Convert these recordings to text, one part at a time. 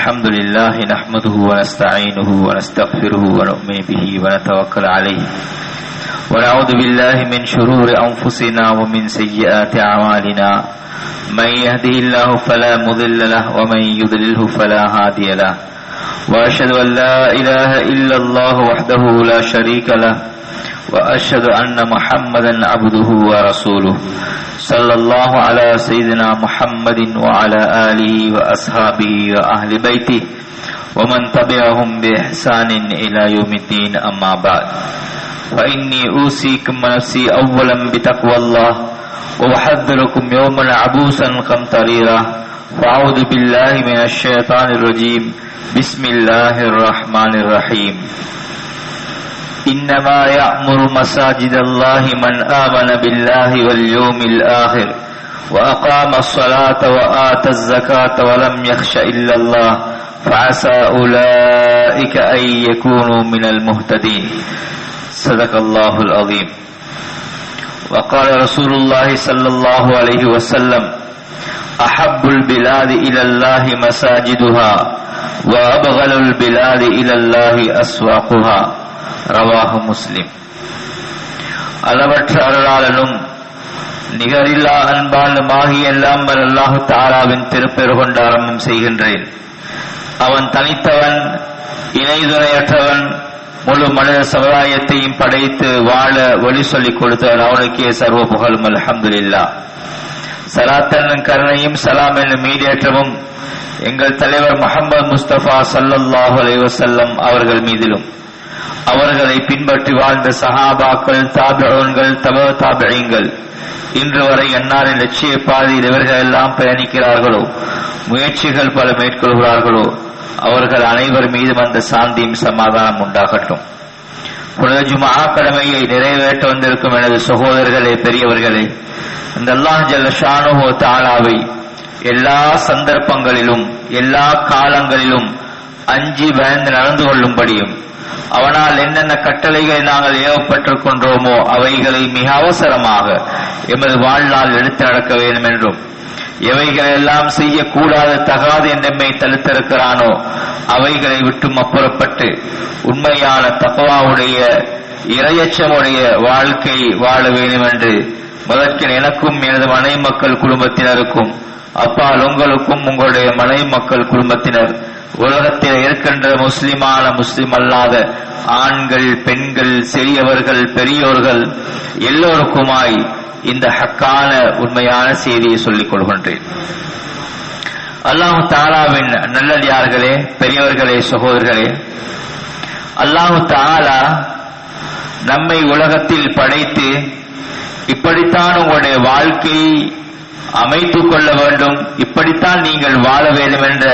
الحمد لله نحمده ونستعينه ونستغفره ونؤمن به ونتوكل عليه. ونعوذ بالله من شرور أنفسنا ومن سيئات أعمالنا. من يهده الله فلا مضل له ومن يضلله فلا هادي له. وأشهد أن لا إله إلا الله وحده لا شريك له. وأشهد أن محمدا عبده ورسوله صلى الله على سيدنا محمد وعلى آله وأصحابه وأهل بيته ومن تبعهم بإحسان إلى يوم الدين. أما بعد فإني أوصيكم ونفسي أولا بتقوى الله وأحذركم يوما عبوسا قمطريرا. فأعوذ بالله من الشيطان الرجيم. بسم الله الرحمن الرحيم. إنما يأمر مساجد الله من آمن بالله واليوم الآخر وأقام الصلاة وآتى الزكاة ولم يخش إلا الله فعسى أولئك أن يكونوا من المهتدين. صدق الله العظيم. وقال رسول الله صلى الله عليه وسلم، أحب البلاد إلى الله مساجدها وأبغل البلاد إلى الله أسواقها. ரவாஹு முஸ்லிம். அளவற்ற அருளாளனும் நிகரில்லா அன்பாலுமாகிய எல்லாம் அல்லாஹு தாராவின் திருப்பெரு கொண்டு ஆரம்பம் செய்கின்றேன். அவன் தனித்தவன் இணைதுணையற்றவன் முழு மனித சமுதாயத்தையும் படைத்து வாழ வழி சொல்லிக் கொடுத்தவன் அவனுக்கே சர்வ புகழும் இல்லா சலாத்தன் கருணையும் சலாம் என்னும் மீடியேற்றமும் எங்கள் தலைவர் முகமது முஸ்தபா சல்லல்லாஹு அலைவசல்லம் அவர்கள் மீதிலும். அவர்களை பின்பற்றி வாழ்ந்த சஹாபாக்கள் தாபிகள் தப தாபியங்கள் இன்று வரை என்னாரின் லட்சிய பாதையில் இவர்கள் எல்லாம் பயணிக்கிறார்களோ? முயற்சிகள் பல மேற்கொள்கிறார்களோ? அவர்கள் அனைவர் மீதும் அந்த சாந்தியும் சமாதானம் உண்டாகட்டும். புனர்ஜுமா கடமையை நிறைவேற்ற வந்திருக்கும் எனது சகோதரர்களே பெரியவர்களே இந்த அல்லாஹ் ஜல்ல ஷானுஹோ தாலாவை எல்லா சந்தர்ப்பங்களிலும் எல்லா காலங்களிலும் அஞ்சி பயந்து நடந்து கொள்ளும்படியும் அவனால் என்னென்ன கட்டளைகளை நாங்கள் ஏவப்பட்டுக் கொண்டோமோ அவைகளை மிக அவசரமாக எமது வாழ்நாள் எடுத்து நடக்க வேண்டும் என்றும் எவைகளெல்லாம் செய்யக்கூடாது தகாது என்றெம்மை தடுத்திருக்கிறானோ அவைகளை விட்டும் அப்புறப்பட்டு உண்மையான தப்பவாவுடைய இரையச்சமுடைய வாழ்க்கை வாழ வேண்டும் என்று முதற்கில் எனக்கும் எனது மனை மக்கள் குடும்பத்தினருக்கும் அப்பால் உங்களுக்கும் உங்களுடைய மனை மக்கள் குடும்பத்தினர் உலகத்தில் இருக்கின்ற முஸ்லிமான முஸ்லிம் அல்லாத ஆண்கள் பெண்கள் சிறியவர்கள் பெரியோர்கள் எல்லோருக்குமாய் இந்த ஹக்கான உண்மையான செய்தியை சொல்லிக் கொள்கின்றேன். அல்லாஹு தாலாவின் நல்லடியார்களே பெரியவர்களே சகோதரர்களே அல்லாஹு தாலா நம்மை உலகத்தில் படைத்து இப்படித்தான் உங்களுடைய வாழ்க்கையை அமைத்துக் கொள்ள வேண்டும். இப்படித்தான் நீங்கள் வாழ வேண்டும் என்ற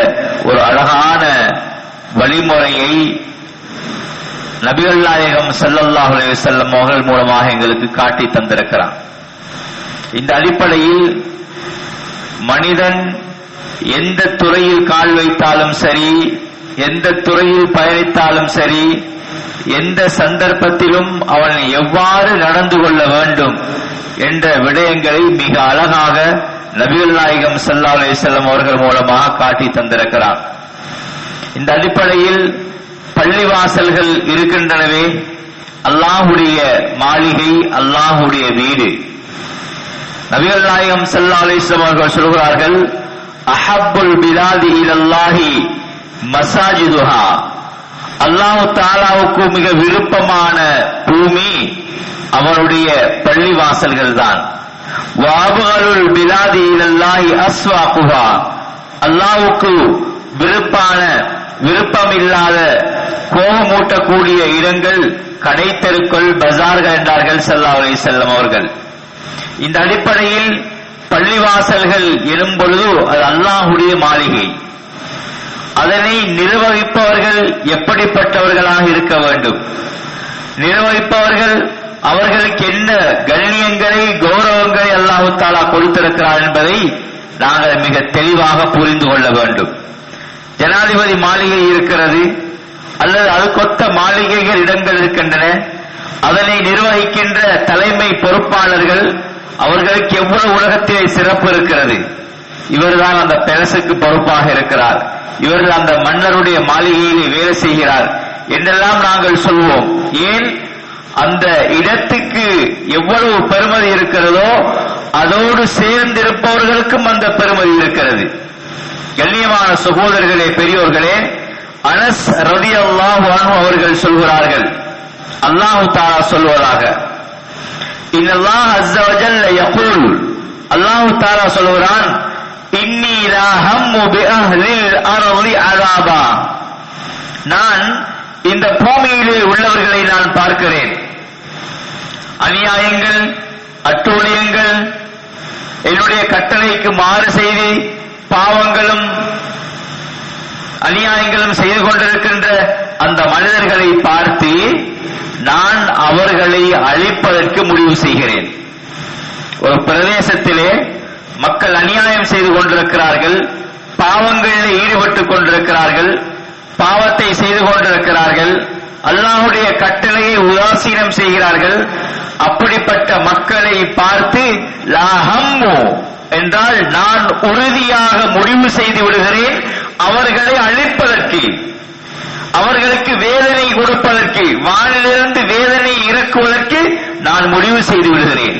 ஒரு அழகான வழிமுறையை நபிகள் நாயகம் சல்லல்லாஹ் செல்லம் அவர்கள் மூலமாக எங்களுக்கு காட்டி தந்திருக்கிறான் இந்த அடிப்படையில் மனிதன் எந்த துறையில் கால் வைத்தாலும் சரி எந்த துறையில் பயணித்தாலும் சரி எந்த சந்தர்ப்பத்திலும் அவன் எவ்வாறு நடந்து கொள்ள வேண்டும் என்ற விடயங்களை மிக அழகாக நபிகள் நாயகம் சல்லா அலி செல்லம் அவர்கள் மூலமாக காட்டி தந்திருக்கிறார். இந்த அடிப்படையில் பள்ளிவாசல்கள் இருக்கின்றனவே அல்லாஹுடைய மாளிகை அல்லாஹுடைய வீடு. நபிகள் நாயகம் சல்லா அலிஸ்லாம் அவர்கள் சொல்கிறார்கள் அஹப்புல் பிலாதி இலல்லாஹி மசாஜிதுஹா அல்லாஹு தாலாவுக்கு மிக விருப்பமான பூமி அவருடைய பள்ளிவாசல்கள் தான் வாபுகளுள் பிலாதி இலல்லாஹி அஸ்வாகுஹா. அல்லாவுக்கு விருப்பான விருப்பமில்லாத கோபமூட்டக்கூடிய இடங்கள் கடைத்தெருக்கள் பஜார்கள் என்றார்கள் சல்லா அலை செல்லம் அவர்கள். இந்த அடிப்படையில் பள்ளிவாசல்கள் எனும் பொழுது அது அல்லாஹுடைய மாளிகை. அதனை நிர்வகிப்பவர்கள் எப்படிப்பட்டவர்களாக இருக்க வேண்டும்? நிர்வகிப்பவர்கள் அவர்களுக்கு என்ன கண்ணியங்களை கௌரவங்களை அல்லாஹு தாலா கொடுத்திருக்கிறார் என்பதை நாங்கள் மிக தெளிவாக புரிந்து கொள்ள வேண்டும். ஜனாதிபதி மாளிகை இருக்கிறது அல்லது அதுக்கொத்த மாளிகைகள் இடங்கள் இருக்கின்றன அதனை நிர்வகிக்கின்ற தலைமை பொறுப்பாளர்கள் அவர்களுக்கு எவ்வளவு உலகத்திலே சிறப்பு இருக்கிறது. இவர்தான் அந்த பெரசுக்கு பொறுப்பாக இருக்கிறார். இவர்கள் அந்த மன்னருடைய மாளிகையிலே வேலை செய்கிறார் என்றெல்லாம் நாங்கள் சொல்வோம். ஏன்? அந்த இடத்துக்கு எவ்வளவு பெருமதி இருக்கிறதோ அதோடு சேர்ந்திருப்பவர்களுக்கும் அந்த பெருமதி இருக்கிறது. கண்ணியமான சகோதரர்களே பெரியோர்களே அனஸ் ரதி அல்லாஹ் அவர்கள் சொல்கிறார்கள். அல்லாஹு தாரா சொல்வதாக. இன்னல்லாஹ் அஸ்ஸ யகூல். அல்லாஹு தாரா சொல்கிறான் இன்னி லா ஹம்மு பி அஹ்லில் அர்லி நான் இந்த பூமியிலே உள்ளவர்களை நான் பார்க்கிறேன். அநியாயங்கள் அட்டூழியங்கள் என்னுடைய கட்டளைக்கு மாறு செய்து பாவங்களும் அநியாயங்களும் செய்து கொண்டிருக்கின்ற அந்த மனிதர்களை பார்த்து நான் அவர்களை அழிப்பதற்கு முடிவு செய்கிறேன். ஒரு பிரதேசத்திலே மக்கள் அநியாயம் செய்து கொண்டிருக்கிறார்கள் பாவங்களில் ஈடுபட்டுக் கொண்டிருக்கிறார்கள் பாவத்தை செய்து கொண்டிருக்கிறார்கள். அல்லாஹுடைய கட்டளையை உதாசீனம் செய்கிறார்கள். அப்படிப்பட்ட மக்களை பார்த்து லாஹம்மு என்றால் நான் உறுதியாக முடிவு செய்து விடுகிறேன். அவர்களை அழிப்பதற்கு அவர்களுக்கு வேதனை கொடுப்பதற்கு வானிலிருந்து வேதனை இறக்குவதற்கு நான் முடிவு செய்து விடுகிறேன்.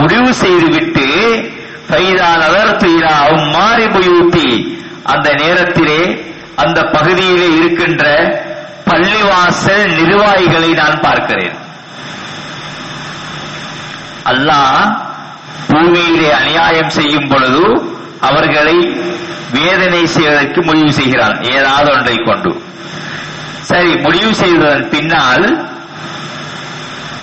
முடிவு செய்துவிட்டு பைதான் அதர்த்தீரா மாறி புயூத்தி அந்த நேரத்திலே அந்த பகுதியிலே இருக்கின்ற பள்ளிவாசல் நிர்வாகிகளை நான் பார்க்கிறேன். அல்லாஹ் பூமியிலே அநியாயம் செய்யும் பொழுது அவர்களை வேதனை செய்வதற்கு முடிவு செய்கிறான். ஏதாவது ஒன்றை கொண்டு. சரி முடிவு செய்ததன் பின்னால்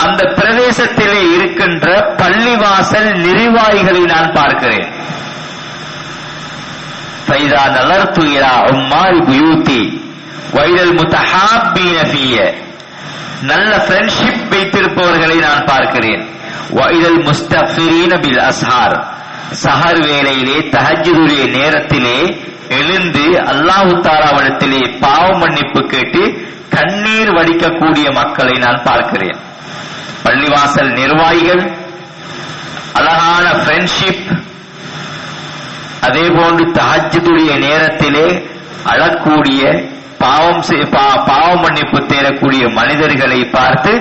அந்த பிரதேசத்திலே இருக்கின்ற பள்ளிவாசல் நிர்வாகிகளை நான் பார்க்கிறேன். ஃபைதா நலர்த்து இலா உம்மாரி புயூத்தி வைரல் முத்தஹாப்பீன ஃபிய நல்ல ஃப்ரெண்ட்ஷிப் வைத்திருப்பவர்களை நான் பார்க்கிறேன். வைரல் முஸ்தஃபிரீன பில் அஸ்ஹார் சஹர் வேலையிலே தஹஜுடைய நேரத்திலே எழுந்து அல்லாஹு தாராவிடத்திலே பாவ மன்னிப்பு கேட்டு கண்ணீர் வடிக்கக்கூடிய மக்களை நான் பார்க்கிறேன். பள்ளிவாசல் நிர்வாகிகள் அழகான ஃப்ரெண்ட்ஷிப் அதே போன்று தஹஜ்ஜுடைய நேரத்திலே அழக்கூடிய பாவம் பாவ மன்னிப்பு தேடக்கூடிய மனிதர்களை பார்த்து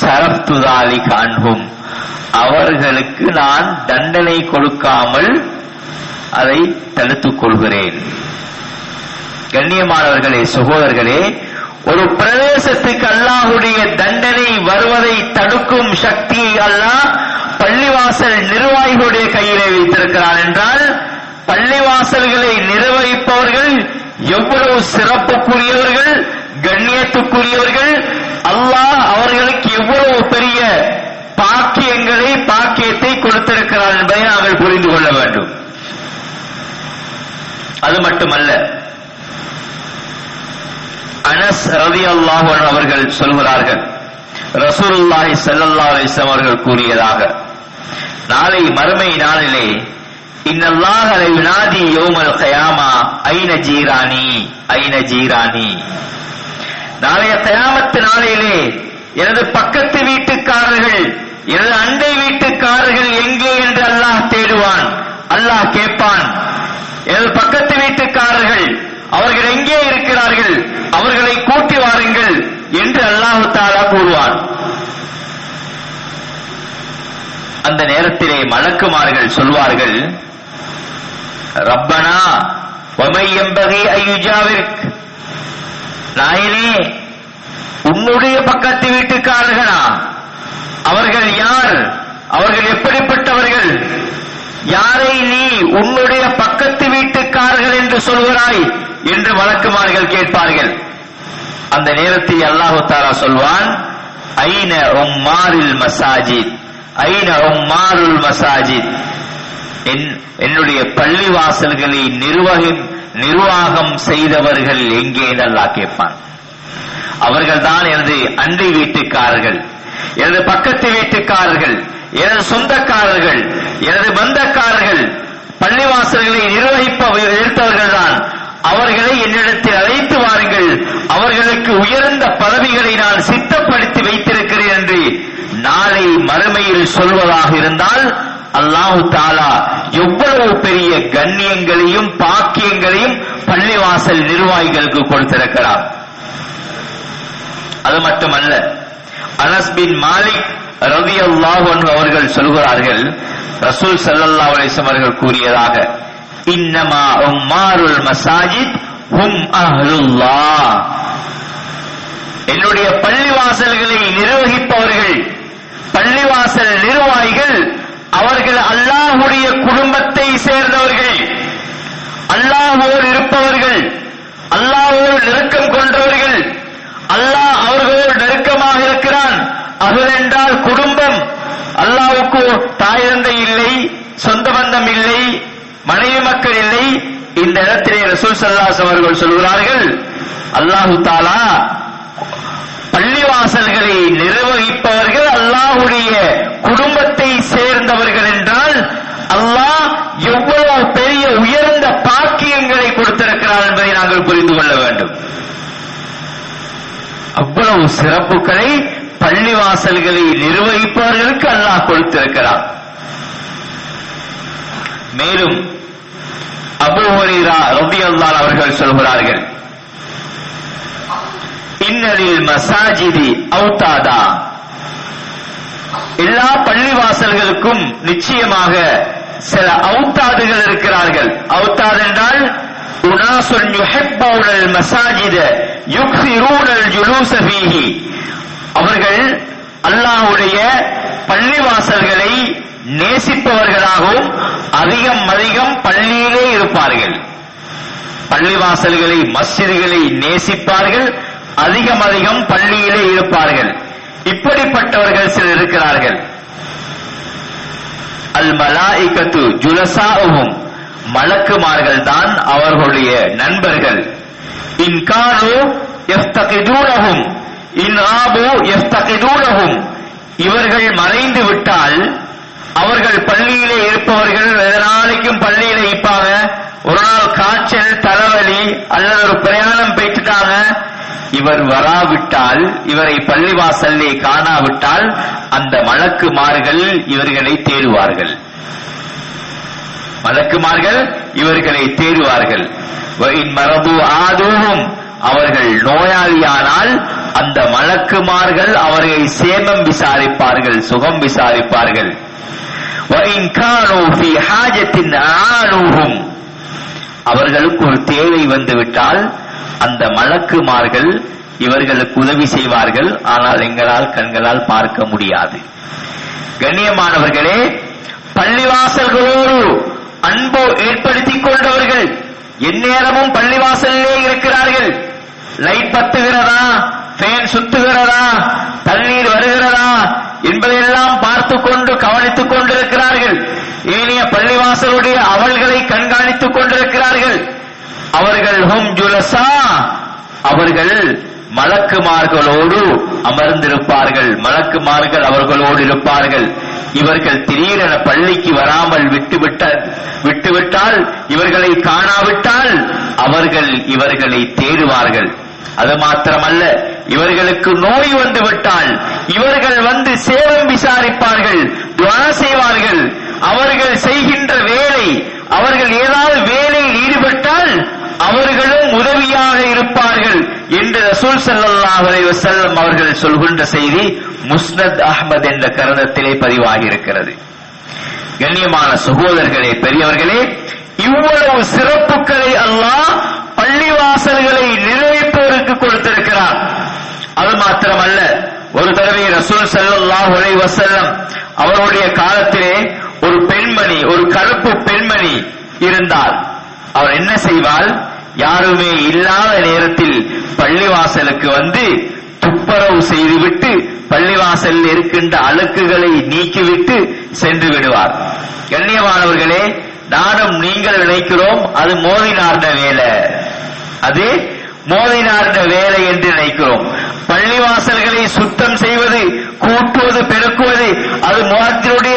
சரப்துதாலி காண்போம் அவர்களுக்கு நான் தண்டனை கொடுக்காமல் அதை தடுத்துக் கொள்கிறேன். கண்ணியமானவர்களே சகோதரர்களே ஒரு பிரதேசத்துக்கு அல்லாஹுடைய தண்டனை வருவதை தடுக்கும் சக்தியை அல்லாஹ் பள்ளிவாசல் நிர்வாகிகளுடைய கையிலே வைத்திருக்கிறான் என்றால் பள்ளிவாசல்களை நிர்வகிப்பவர்கள் எவ்வளவு சிறப்புக்குரியவர்கள் கண்ணியத்துக்குரியவர்கள் அல்லாஹ் அவர்களுக்கு எவ்வளவு பெரிய பாக்கியங்களை பாக்கியத்தை கொடுத்திருக்கிறார் என்பதை நாங்கள் புரிந்து கொள்ள வேண்டும். அது மட்டுமல்ல அனஸ் ரவி அவர்கள் சொல்கிறார்கள் ரசூலுல்லாஹி ஸல்லல்லாஹு அலைஹி அவர்கள் கூறியதாக நாளை மறுமை நாளிலே இன்னல்லாஹ யுனாதி யோமல் கயாமா. ஐன ஜீராணி ஐன ஜீராணி நாளைய கயாமத்து நாளையிலே எனது பக்கத்து வீட்டுக்காரர்கள் எனது அண்டை வீட்டுக்காரர்கள் எங்கே என்று அல்லாஹ் தேடுவான். அல்லாஹ் கேட்பான் எனது பக்கத்து வீட்டுக்காரர்கள் அவர்கள் எங்கே இருக்கிறார்கள் அவர்களை கூட்டி வாருங்கள் என்று அல்லாஹு தாலா கூறுவான். அந்த நேரத்திலே மலக்குமார்கள் சொல்வார்கள் ரப்பனா ஒமையம்பகை ஐயுஜாவிற்கு. நாயனே உன்னுடைய பக்கத்து வீட்டுக்காரர்களா? அவர்கள் யார்? அவர்கள் எப்படிப்பட்டவர்கள்? யாரை நீ உன்னுடைய பக்கத்து வீட்டுக்காரர்கள் என்று சொல்கிறாய் என்று வழக்குமார்கள் கேட்பார்கள். அந்த நேரத்தில் அல்லாஹு தாலா சொல்வான் ஐன உம்மாரில் மசாஜித் ஐன உம்மாருல் மசாஜித். என்னுடைய பள்ளி வாசல்களை நிர்வகம் நிர்வாகம் செய்தவர்கள் எங்கே என்று அல்லாஹ் கேட்பான். அவர்கள்தான் எனது அண்டை வீட்டுக்காரர்கள் எனது பக்கத்து வீட்டுக்காரர்கள் எனது சொந்தக்காரர்கள் எனது பந்தக்காரர்கள் பள்ளிவாசல்களை நிர்வகிப்ப எடுத்தவர்கள் தான் அவர்களை என்னிடத்தில் அழைத்து வாருங்கள். அவர்களுக்கு உயர்ந்த பதவிகளை நான் சித்தப்படுத்தி வைத்திருக்கிறேன் என்று நாளை மறுமையில் சொல்வதாக இருந்தால் அல்லாஹு தாலா எவ்வளவு பெரிய கண்ணியங்களையும் பாக்கியங்களையும் பள்ளிவாசல் நிர்வாகிகளுக்கு கொடுத்திருக்கிறார். அது மட்டுமல்ல அனஸ் பின் மாலிக் ரவி அல்லாஹ் அவர்கள் சொல்கிறார்கள் ரசூல் சல்லல்லா அலிசம் அவர்கள் கூறியதாக இன்னமா உம்மாருல் மசாஜித் ஹும் அஹ்லுல்லா என்னுடைய பள்ளிவாசல்களை நிர்வகிப்பவர்கள் பள்ளிவாசல் நிர்வாகிகள் அவர்கள் அல்லாஹுடைய குடும்பத்தை சேர்ந்தவர்கள். அல்லாஹோடு இருப்பவர்கள். அல்லாஹோடு நெருக்கம் கொண்டவர்கள். அல்லாஹ் அவர்களோடு நெருக்கமாக இருக்கிறான். அகல் என்றால் குடும்பம். அல்லாவுக்கு தாய் தந்தை இல்லை சொந்த பந்தம் இல்லை மனைவி மக்கள் இல்லை. இந்த இடத்திலே ரசூல் சல்லாஸ் அவர்கள் சொல்கிறார்கள் அல்லாஹு தாலா பள்ளிவாசல்களை நிர்வகிப்பவர்கள் அல்லாஹுடைய குடும்பத்தை சேர்ந்தவர்கள் என்றால் அல்லாஹ் எவ்வளவு பெரிய உயர்ந்த பாக்கியங்களை கொடுத்திருக்கிறார் என்பதை நாங்கள் புரிந்து கொள்ள வேண்டும். அவ்வளவு சிறப்புகளை பள்ளிவாசல்களை நிர்வகிப்பவர்களுக்கு அல்லாஹ் கொடுத்திருக்கிறார். மேலும் அபு ஹுரைரா ரபியல்லால் அவர்கள் சொல்கிறார்கள் இன்னலில் மசாஜிதி அவுத்தாதா எல்லா பள்ளிவாசல்களுக்கும் நிச்சயமாக சில அவுத்தாதுகள் இருக்கிறார்கள். அவுத்தாது என்றால் உனாசுன் யுஹிப்பூனல் மசாஜித யுக்ஸிரூனல் ஜுலூஸ ஃபீஹி. அவர்கள் அல்லாஹ்வுடைய பள்ளிவாசல்களை நேசிப்பவர்களாகவும் அதிகம் அதிகம் பள்ளியிலே இருப்பார்கள். பள்ளிவாசல்களை மஸ்ஜிதுகளை நேசிப்பார்கள் அதிகம் அதிகம் பள்ளியிலே இருப்பார்கள். இப்படிப்பட்டவர்கள் சிலர் இருக்கிறார்கள். அல் மலாயிகத்து ஜுலசாவும் மலக்குமார்கள் தான் அவர்களுடைய நண்பர்கள். இன்கானு எஃப்தகிதூனஹும் இன் ஆபு இவர்கள் மறைந்து விட்டால் அவர்கள் பள்ளியிலே இருப்பவர்கள் வெகு நாளைக்கும் பள்ளியில இருப்பாங்க. ஒரு நாள் காய்ச்சல் தலைவலி அல்லது ஒரு பிரயாணம் போயிட்டுட்டாங்க இவர் வராவிட்டால் இவரை பள்ளிவாசல்லே காணாவிட்டால் அந்த மலக்குமார்கள் இவர்களை தேடுவார்கள். மலக்குமார்கள் இவர்களை தேடுவார்கள். மரபு ஆதூவும் அவர்கள் நோயாளியானால் அந்த மலக்குமார்கள் அவர்களை சேமம் விசாரிப்பார்கள் சுகம் விசாரிப்பார்கள். அவர்களுக்கு ஒரு தேவை வந்துவிட்டால் அந்த மலக்குமார்கள் இவர்களுக்கு உதவி செய்வார்கள். ஆனால் எங்களால் கண்களால் பார்க்க முடியாது. கண்ணியமானவர்களே பள்ளிவாசல்களோடு அன்பு ஏற்படுத்திக் கொண்டவர்கள் எந்நேரமும் பள்ளிவாசலிலே இருக்கிறார்கள். லைட் பத்துகிறதா? ஃபேன் சுத்துகிறதா? தண்ணீர் வருகிறதா? என்பதையெல்லாம் பார்த்து கொண்டு கவனித்துக் கொண்டிருக்கிறார்கள். ஏனைய பள்ளிவாசலுடைய அவள்களை கண்காணித்துக் கொண்டிருக்கிறார்கள். அவர்கள் ஹும் ஜுலசா. அவர்கள் மலக்குமார்களோடு அமர்ந்திருப்பார்கள். மலக்குமார்கள் அவர்களோடு இருப்பார்கள். இவர்கள் திடீரென பள்ளிக்கு வராமல் விட்டுவிட்ட விட்டுவிட்டால் இவர்களை காணாவிட்டால் அவர்கள் இவர்களை தேடுவார்கள். அது மாத்திரமல்ல இவர்களுக்கு நோய் வந்து விட்டால் இவர்கள் வந்து சேவம் விசாரிப்பார்கள் துவா செய்வார்கள். அவர்கள் செய்கின்ற வேலை அவர்கள் ஏதாவது வேலையில் ஈடுபட்டால் அவர்களும் உதவியாக இருப்பார்கள் என்று ரசூல் அவர்கள் சொல்கின்ற செய்தி முஸ்னத் அஹ்மத் என்ற கருதத்திலே பதிவாகி இருக்கிறது கண்ணியமான சகோதரர்களே பெரியவர்களே இவ்வளவு சிறப்புகளை அல்லாஹ் பள்ளிவாசல்களை நிறைவேற்றுவதற்கு கொடுத்திருக்கிறார். அது மாத்திரமல்ல ஒரு தடவை ரசூல் ஸல்லல்லாஹு அலைஹி வஸல்லம் அவருடைய காலத்திலே ஒரு பெண்மணி ஒரு கருப்பு பெண்மணி இருந்தால் அவர் என்ன செய்வாள் யாருமே இல்லாத நேரத்தில் பள்ளிவாசலுக்கு வந்து துப்புரவு செய்துவிட்டு பள்ளிவாசலில் இருக்கின்ற அழுக்குகளை நீக்கிவிட்டு சென்று விடுவார். கண்ணியமானவர்களே நானும் நீங்கள் நினைக்கிறோம் அது மோதினார்ந்த வேலை. அது மோதினார்ந்த வேலை என்று நினைக்கிறோம். பள்ளிவாசல்களை சுத்தம் செய்வது கூட்டுவது பெருக்குவது அது முகத்தினுடைய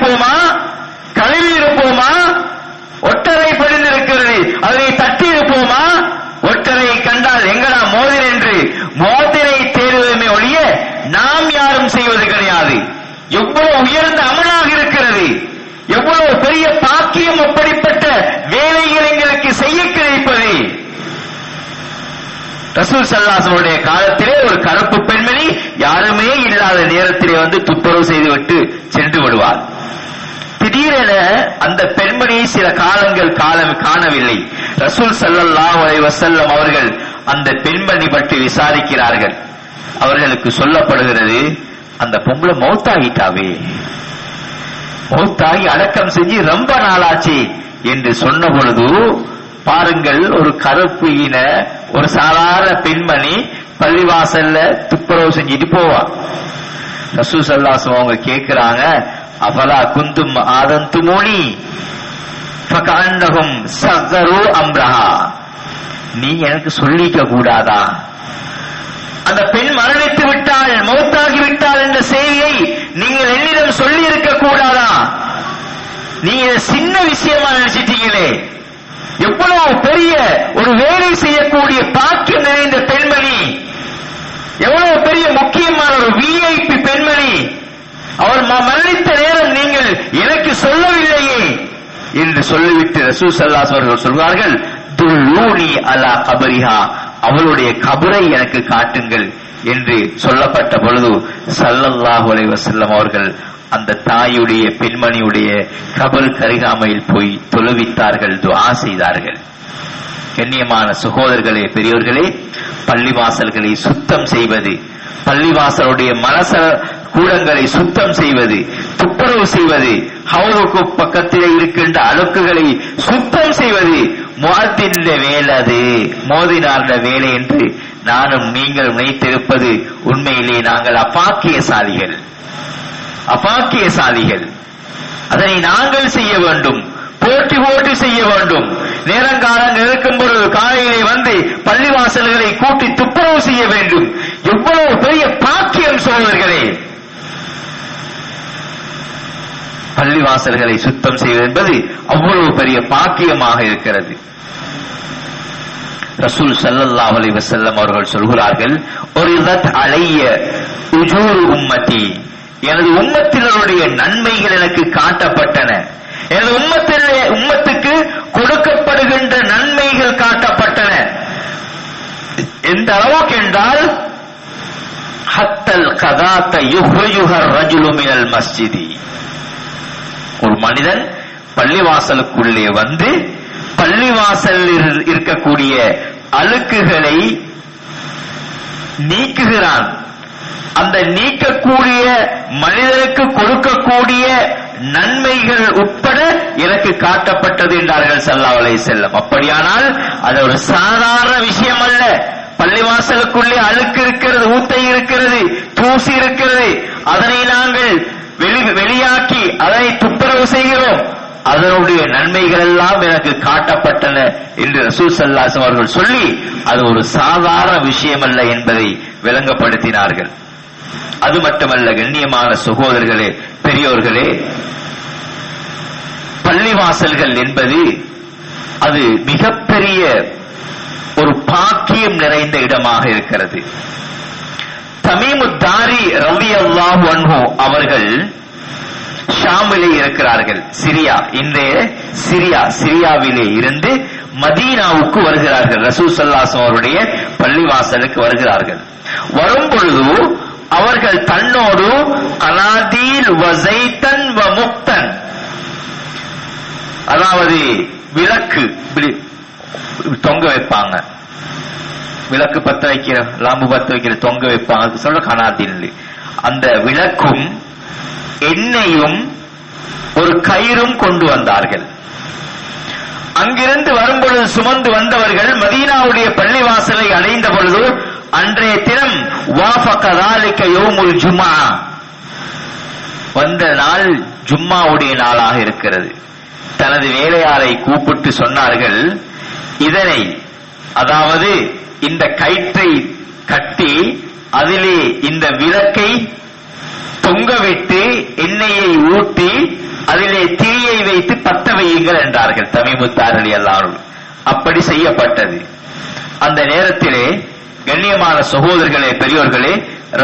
இருப்போமா கழுவி இருப்போமா? ஒட்டரை படிந்திருக்கிறது அதை தட்டி இருப்போமா? ஒற்றரை கண்டால் எங்கடா மோதிர என்று? மோதிரை தேடுவதுமே ஒழிய நாம் யாரும் செய்வது கிடையாது. எவ்வளவு உயர்ந்த அமலாக இருக்கிறது. எவ்வளவு பெரிய பாக்கியம் அப்படிப்பட்ட வேலைகள் எங்களுக்கு செய்ய கிடைப்பது. ரசூல் சல்லாசனுடைய காலத்திலே ஒரு கருப்பு பெண்மணி யாருமே இல்லாத நேரத்திலே வந்து துப்புரவு செய்துவிட்டு சென்று விடுவார். திடீரென அந்த பெண்மணி சில காலங்கள் காலம் காணவில்லை. ரசூல் சல்லல்லா வசல்லம் அவர்கள் அந்த பெண்மணி பற்றி விசாரிக்கிறார்கள். அவர்களுக்கு சொல்லப்படுகிறது அந்த பொம்பளை மௌத்தாகிட்டாவே. மௌத்தாகி அடக்கம் செஞ்சு ரொம்ப நாளாச்சு என்று சொன்ன பொழுது பாருங்கள் ஒரு கருப்பு இன ஒரு சாதாரண பெண்மணி பள்ளிவாசல்ல துப்புரவு செஞ்சுட்டு போவா. ரசூ சல்லாசம் அவங்க கேக்குறாங்க அபலா குந்தும் ஆதந்து மோனி ஃபகான்னஹும் சகரு அம்ரஹா நீ எனக்கு சொல்லிக்க கூடாதா அந்த பெண் மரணித்து விட்டாள் மௌத்தாகி விட்டாள் என்ற செய்தியை நீங்கள் என்னிடம் சொல்லி இருக்க கூடாதா நீங்க சின்ன விஷயமா நினைச்சிட்டீங்களே எவ்வளவு பெரிய ஒரு வேலை செய்யக்கூடிய பாக்கியம் நிறைந்த பெண்மணி எவ்வளவு பெரிய முக்கியமான ஒரு விஐபி பெண்மணி அவர் மரணித்த நேரம் நீங்கள் எனக்கு சொல்லவில்லையே என்று சொல்லிவிட்டு ரசூ சல்லாஸ் அவர்கள் சொல்வார்கள் துல்லூனி அலா கபரிஹா அவளுடைய கபரை எனக்கு காட்டுங்கள் என்று சொல்லப்பட்ட பொழுது சல்லல்லாஹு அலைஹி அவர்கள் அந்த தாயுடைய பெண்மணியுடைய கபல் கருகாமையில் போய் தொழுவித்தார்கள் துவா செய்தார்கள். கண்ணியமான சகோதரர்களே பெரியோர்களே பள்ளிவாசல்களை சுத்தம் செய்வது பள்ளிவாசலுடைய மனச கூடங்களை சுத்தம் செய்வது துப்புரவு செய்வது ஹவுலுக்கு பக்கத்திலே இருக்கின்ற அழுக்குகளை சுத்தம் செய்வது மோதின வேலை அது மோதினார்ந்த வேலை என்று நானும் நீங்கள் நினைத்திருப்பது உண்மையிலே நாங்கள் அப்பாக்கியசாலிகள் அபாக்கியசாலிகள். அதனை நாங்கள் செய்ய வேண்டும் போட்டி போட்டி செய்ய வேண்டும். நேரங்காலங்கள் இருக்கும் பொழுது காலையிலே வந்து பள்ளிவாசல்களை கூட்டி துப்புரவு செய்ய வேண்டும். எவ்வளவு பெரிய பாக்கியம் சோழர்களே! பள்ளிவாசல்களை சுத்தம் செய்வது என்பது அவ்வளவு பெரிய பாக்கியமாக இருக்கிறது. ரசூல் சல்லல்லா அலி வசல்லம் அவர்கள் சொல்கிறார்கள் ஒரு அலைய உஜூரு உம்மதி எனது உம்மத்தினருடைய நன்மைகள் எனக்கு காட்டப்பட்டன. எனது உம்மத்திலே உம்மத்துக்கு கொடுக்கப்படுகின்ற நன்மைகள் காட்டப்பட்டன. எந்த அளவுக்கு என்றால் ஹத்தல் கதாத்த யுஹ்ரிஜுஹர் ரஜுலு ரஜுலுமினல் மஸ்ஜிதி. ஒரு மனிதன் பள்ளிவாசலுக்குள்ளே வந்து பள்ளிவாசலில் இருக்கக்கூடிய அழுக்குகளை நீக்குகிறான். அந்த நீக்கக்கூடிய மனிதனுக்கு கொடுக்கக்கூடிய நன்மைகள் உட்பட எனக்கு காட்டப்பட்டது என்றார்கள் சல்லா அலை செல்லம் அப்படியானால் அது ஒரு சாதாரண விஷயம் அல்ல பள்ளிவாசலுக்குள்ளே அழுக்கு இருக்கிறது ஊத்தை இருக்கிறது தூசி இருக்கிறது. அதனை நாங்கள் வெளி வெளியாக்கி அதனை துப்புரவு செய்கிறோம். அதனுடைய நன்மைகள் எல்லாம் எனக்கு காட்டப்பட்டன என்று ரசூல் சல்லாசம் அவர்கள் சொல்லி அது ஒரு சாதாரண விஷயம் அல்ல என்பதை விளங்கப்படுத்தினார்கள். அது மட்டுமல்ல கண்ணியமான சகோதரர்களே பெரியோர்களே பள்ளிவாசல்கள் என்பது அது மிகப்பெரிய ஒரு பாக்கியம் நிறைந்த இடமாக இருக்கிறது. தமீமுத்தாரி ரவி அல்லாஹ் அன்ஹு அவர்கள் ஷாமிலே இருக்கிறார்கள் சிரியா. இன்றைய சிரியா சிரியாவிலே இருந்து மதீனாவுக்கு வருகிறார்கள். ரசூல் சல்லாசம் அவருடைய பள்ளிவாசலுக்கு வருகிறார்கள். வரும் பொழுது அவர்கள் தன்னோடு அனாதீல் வசைத்தன் வ முக்தன் அதாவது விளக்கு தொங்க வைப்பாங்க. விளக்கு பத்த வைக்கிற லாம்பு பத்த வைக்கிற தொங்க வைப்பாங்க. அதுக்கு சொல்ல கனாதீன் அந்த விளக்கும் எண்ணெயும் ஒரு கயிறும் கொண்டு வந்தார்கள். அங்கிருந்து வரும்பொழுது சுமந்து வந்தவர்கள் மதீனாவுடைய பள்ளிவாசலை அடைந்த பொழுது அன்றைய தினம் வாஃபகதாலிக்க யோமுல் ஜும்மா. வந்த நாள் ஜும்மாவுடைய நாளாக இருக்கிறது. தனது வேலையாரை கூப்பிட்டு சொன்னார்கள் இதனை அதாவது இந்த கயிற்றை கட்டி அதிலே இந்த விளக்கை தொங்கவிட்டு எண்ணெயை ஊட்டி அதிலே தீயை வைத்து பத்த வையுங்கள் என்றார்கள் தமிமுத்தாரடி எல்லாரும் அப்படி செய்யப்பட்டது. அந்த நேரத்திலே கண்ணியமான சகோதரர்களே பெரியோர்களே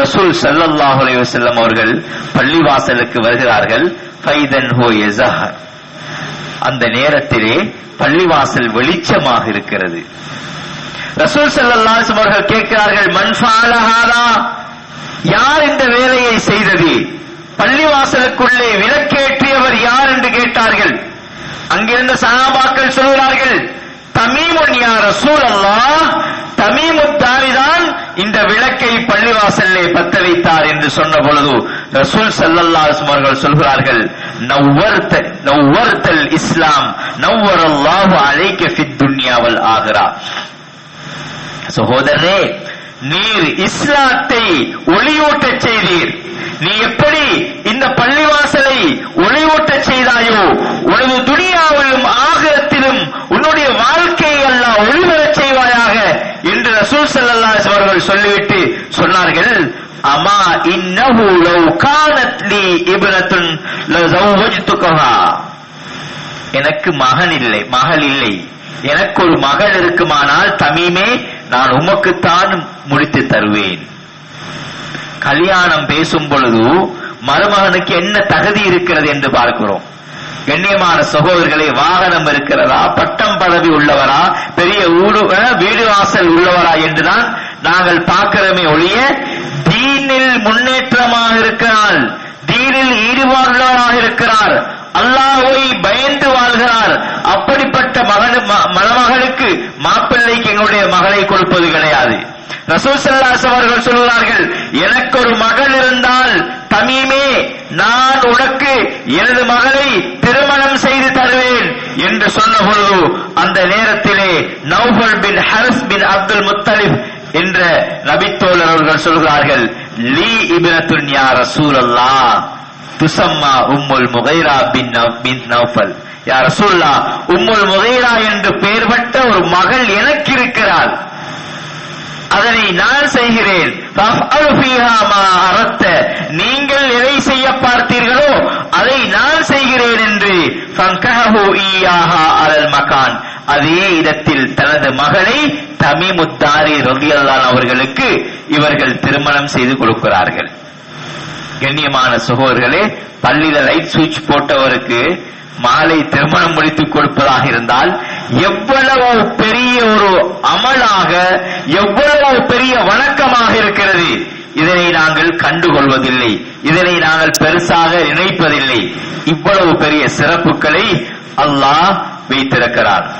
ரசூல் சல்லல்லாஹு அலைஹி வஸல்லம் அவர்கள் பள்ளிவாசலுக்கு வருகிறார்கள். ஃபைதன் ஹோ யஸஹர் அந்த நேரத்திலே பள்ளிவாசல் வெளிச்சமாக இருக்கிறது. ரசூல் ஸல்லல்லாஹு அவர்கள் கேட்கிறார்கள் மன் யார் இந்த வேலையை செய்தது? பள்ளிவாசலுக்குள்ளே விளக்கேற்றியவர் யார்? என்று கேட்டார்கள். அங்கிருந்த சகாபாக்கள் சொல்கிறார்கள் தமீமுன் யா ரசூல் தமீமு தமீமுத்தாரிதான் இந்த விளக்கை பள்ளிவாசல்லே பத்த வைத்தார் என்று சொன்ன பொழுது ரசூல் சல்லல்லா அவர்கள் சொல்கிறார்கள் நவ்வர்த்தல் நவ்வர்தல் இஸ்லாம் நவ்வரல்லாஹு அழைக்க ஃபித் துன்யாவல் சகோதரரே நீர் இஸ்லாத்தை ஒளியூட்டச் செய்தீர். நீ எப்படி இந்த பள்ளிவாசலை ஒளியூட்டச் செய்தாயோ உனது துனியாவிலும் ஆகத்திலும் உன்னுடைய வாழ்க்கையை எல்லாம் ஒளிவரச் செய்வாயாக என்று ரசூல் ஸல்லல்லாஹு அவர்கள் சொல்லிவிட்டு சொன்னார்கள். அமா இன்னஹு லவ் கானத் லீ இப்னத்துன் லஸௌவஜ்துகஹா எனக்கு மகன் இல்லை மகள் இல்லை. எனக்கு ஒரு மகள் இருக்குமானால் தமிமே நான் உமக்குத்தான் முடித்து தருவேன். கல்யாணம் பேசும் பொழுது மருமகனுக்கு என்ன தகுதி இருக்கிறது என்று பார்க்கிறோம். கண்ணியமான சகோதரர்களே வாகனம் இருக்கிறதா? பட்டம் பதவி உள்ளவரா? பெரிய ஊடு வீடு வாசல் உள்ளவரா என்றுதான் நாங்கள் பார்க்கிறோமே ஒழிய தீனில் முன்னேற்றமாக இருக்கிறாள். தீனில் ஈடுபாடுள்ளவராக இருக்கிறார். அல்லாஹை பயந்து வாழ்கிறார். அப்படிப்பட்ட மகனு ம- மணமகளுக்கு மாப்பிள்ளைக்கு எங்களுடைய மகளை கொடுப்பது கிடையாது. ரசூல் அவர்கள் சொல்கிறார்கள் எனக்கு ஒரு மகள் இருந்தால் தமீமே நான் உனக்கு எனது மகளை திருமணம் செய்து தருவேன் என்று சொன்னபொழுது அந்த நேரத்திலே நௌபல் பின் ஹரஸ் பின் அப்துல் முத்தலிப் என்ற நபித்தோழர் அவர்கள் சொல்கிறார்கள் லீ இப்னத்துன் யா ரசூலல்லாஹ். துசம்மா உம்முல் முகைரா பின் நவ்- பின் ரசூல்லா உம்முல் முகைரா என்று பெயர் பட்ட ஒரு மகள் எனக்கு இருக்கிறாள் அதனை நான் செய்கிறேன். அரத்த. நீங்கள் எதை செய்ய பார்த்தீர்களோ அதை நான் செய்கிறேன் என்று அலல் மகான். அதே இடத்தில் தனது மகளை தமிமுத்தாரி ரலியல்லாஹு அவர்களுக்கு இவர்கள் திருமணம் செய்து கொடுக்கிறார்கள். கண்ணியமான சகோதரர்களே பள்ளியில லைட் சுவிட்ச் போட்டவருக்கு மாலை திருமணம் முடித்துக் கொடுப்பதாக இருந்தால் எவ்வளவு பெரிய ஒரு அமலாக எவ்வளவு பெரிய வணக்கமாக இருக்கிறது. இதனை நாங்கள் கண்டுகொள்வதில்லை. இதனை நாங்கள் பெருசாக நினைப்பதில்லை. இவ்வளவு பெரிய சிறப்புகளை அல்லாஹ் வைத்திருக்கிறார்.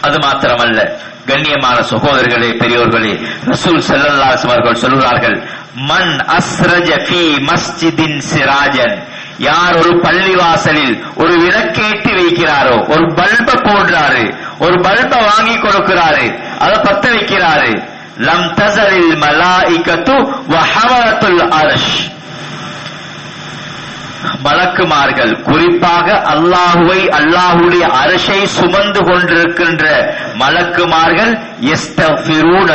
அது மாத்திரமல்ல. கண்ணியமான சகோதரர்களே பெரியோர்களே ரசூல் ஸல்லல்லாஹு அவர்கள் சொல்கிறார்கள் மன் அஸ்ரஜ ஃபீ மஸ்ஜிதின் சிராஜன். யார் ஒரு பள்ளிவாசலில் ஒரு விளக்கேற்றி வைக்கிறாரோ ஒரு பல்ப போடுறாரு ஒரு பல்ப வாங்கி கொடுக்கிறாரு அதை பத்த வைக்கிறாரு. லம் தசரில் மலாயிகத்து வ ஹமலத்துல் மலக்குமார்கள் குறிப்பாக அல்லாஹுவை அல்லாஹுடைய அரசை சுமந்து கொண்டிருக்கின்ற மலக்குமார்கள் யஸ்தஃபிரூன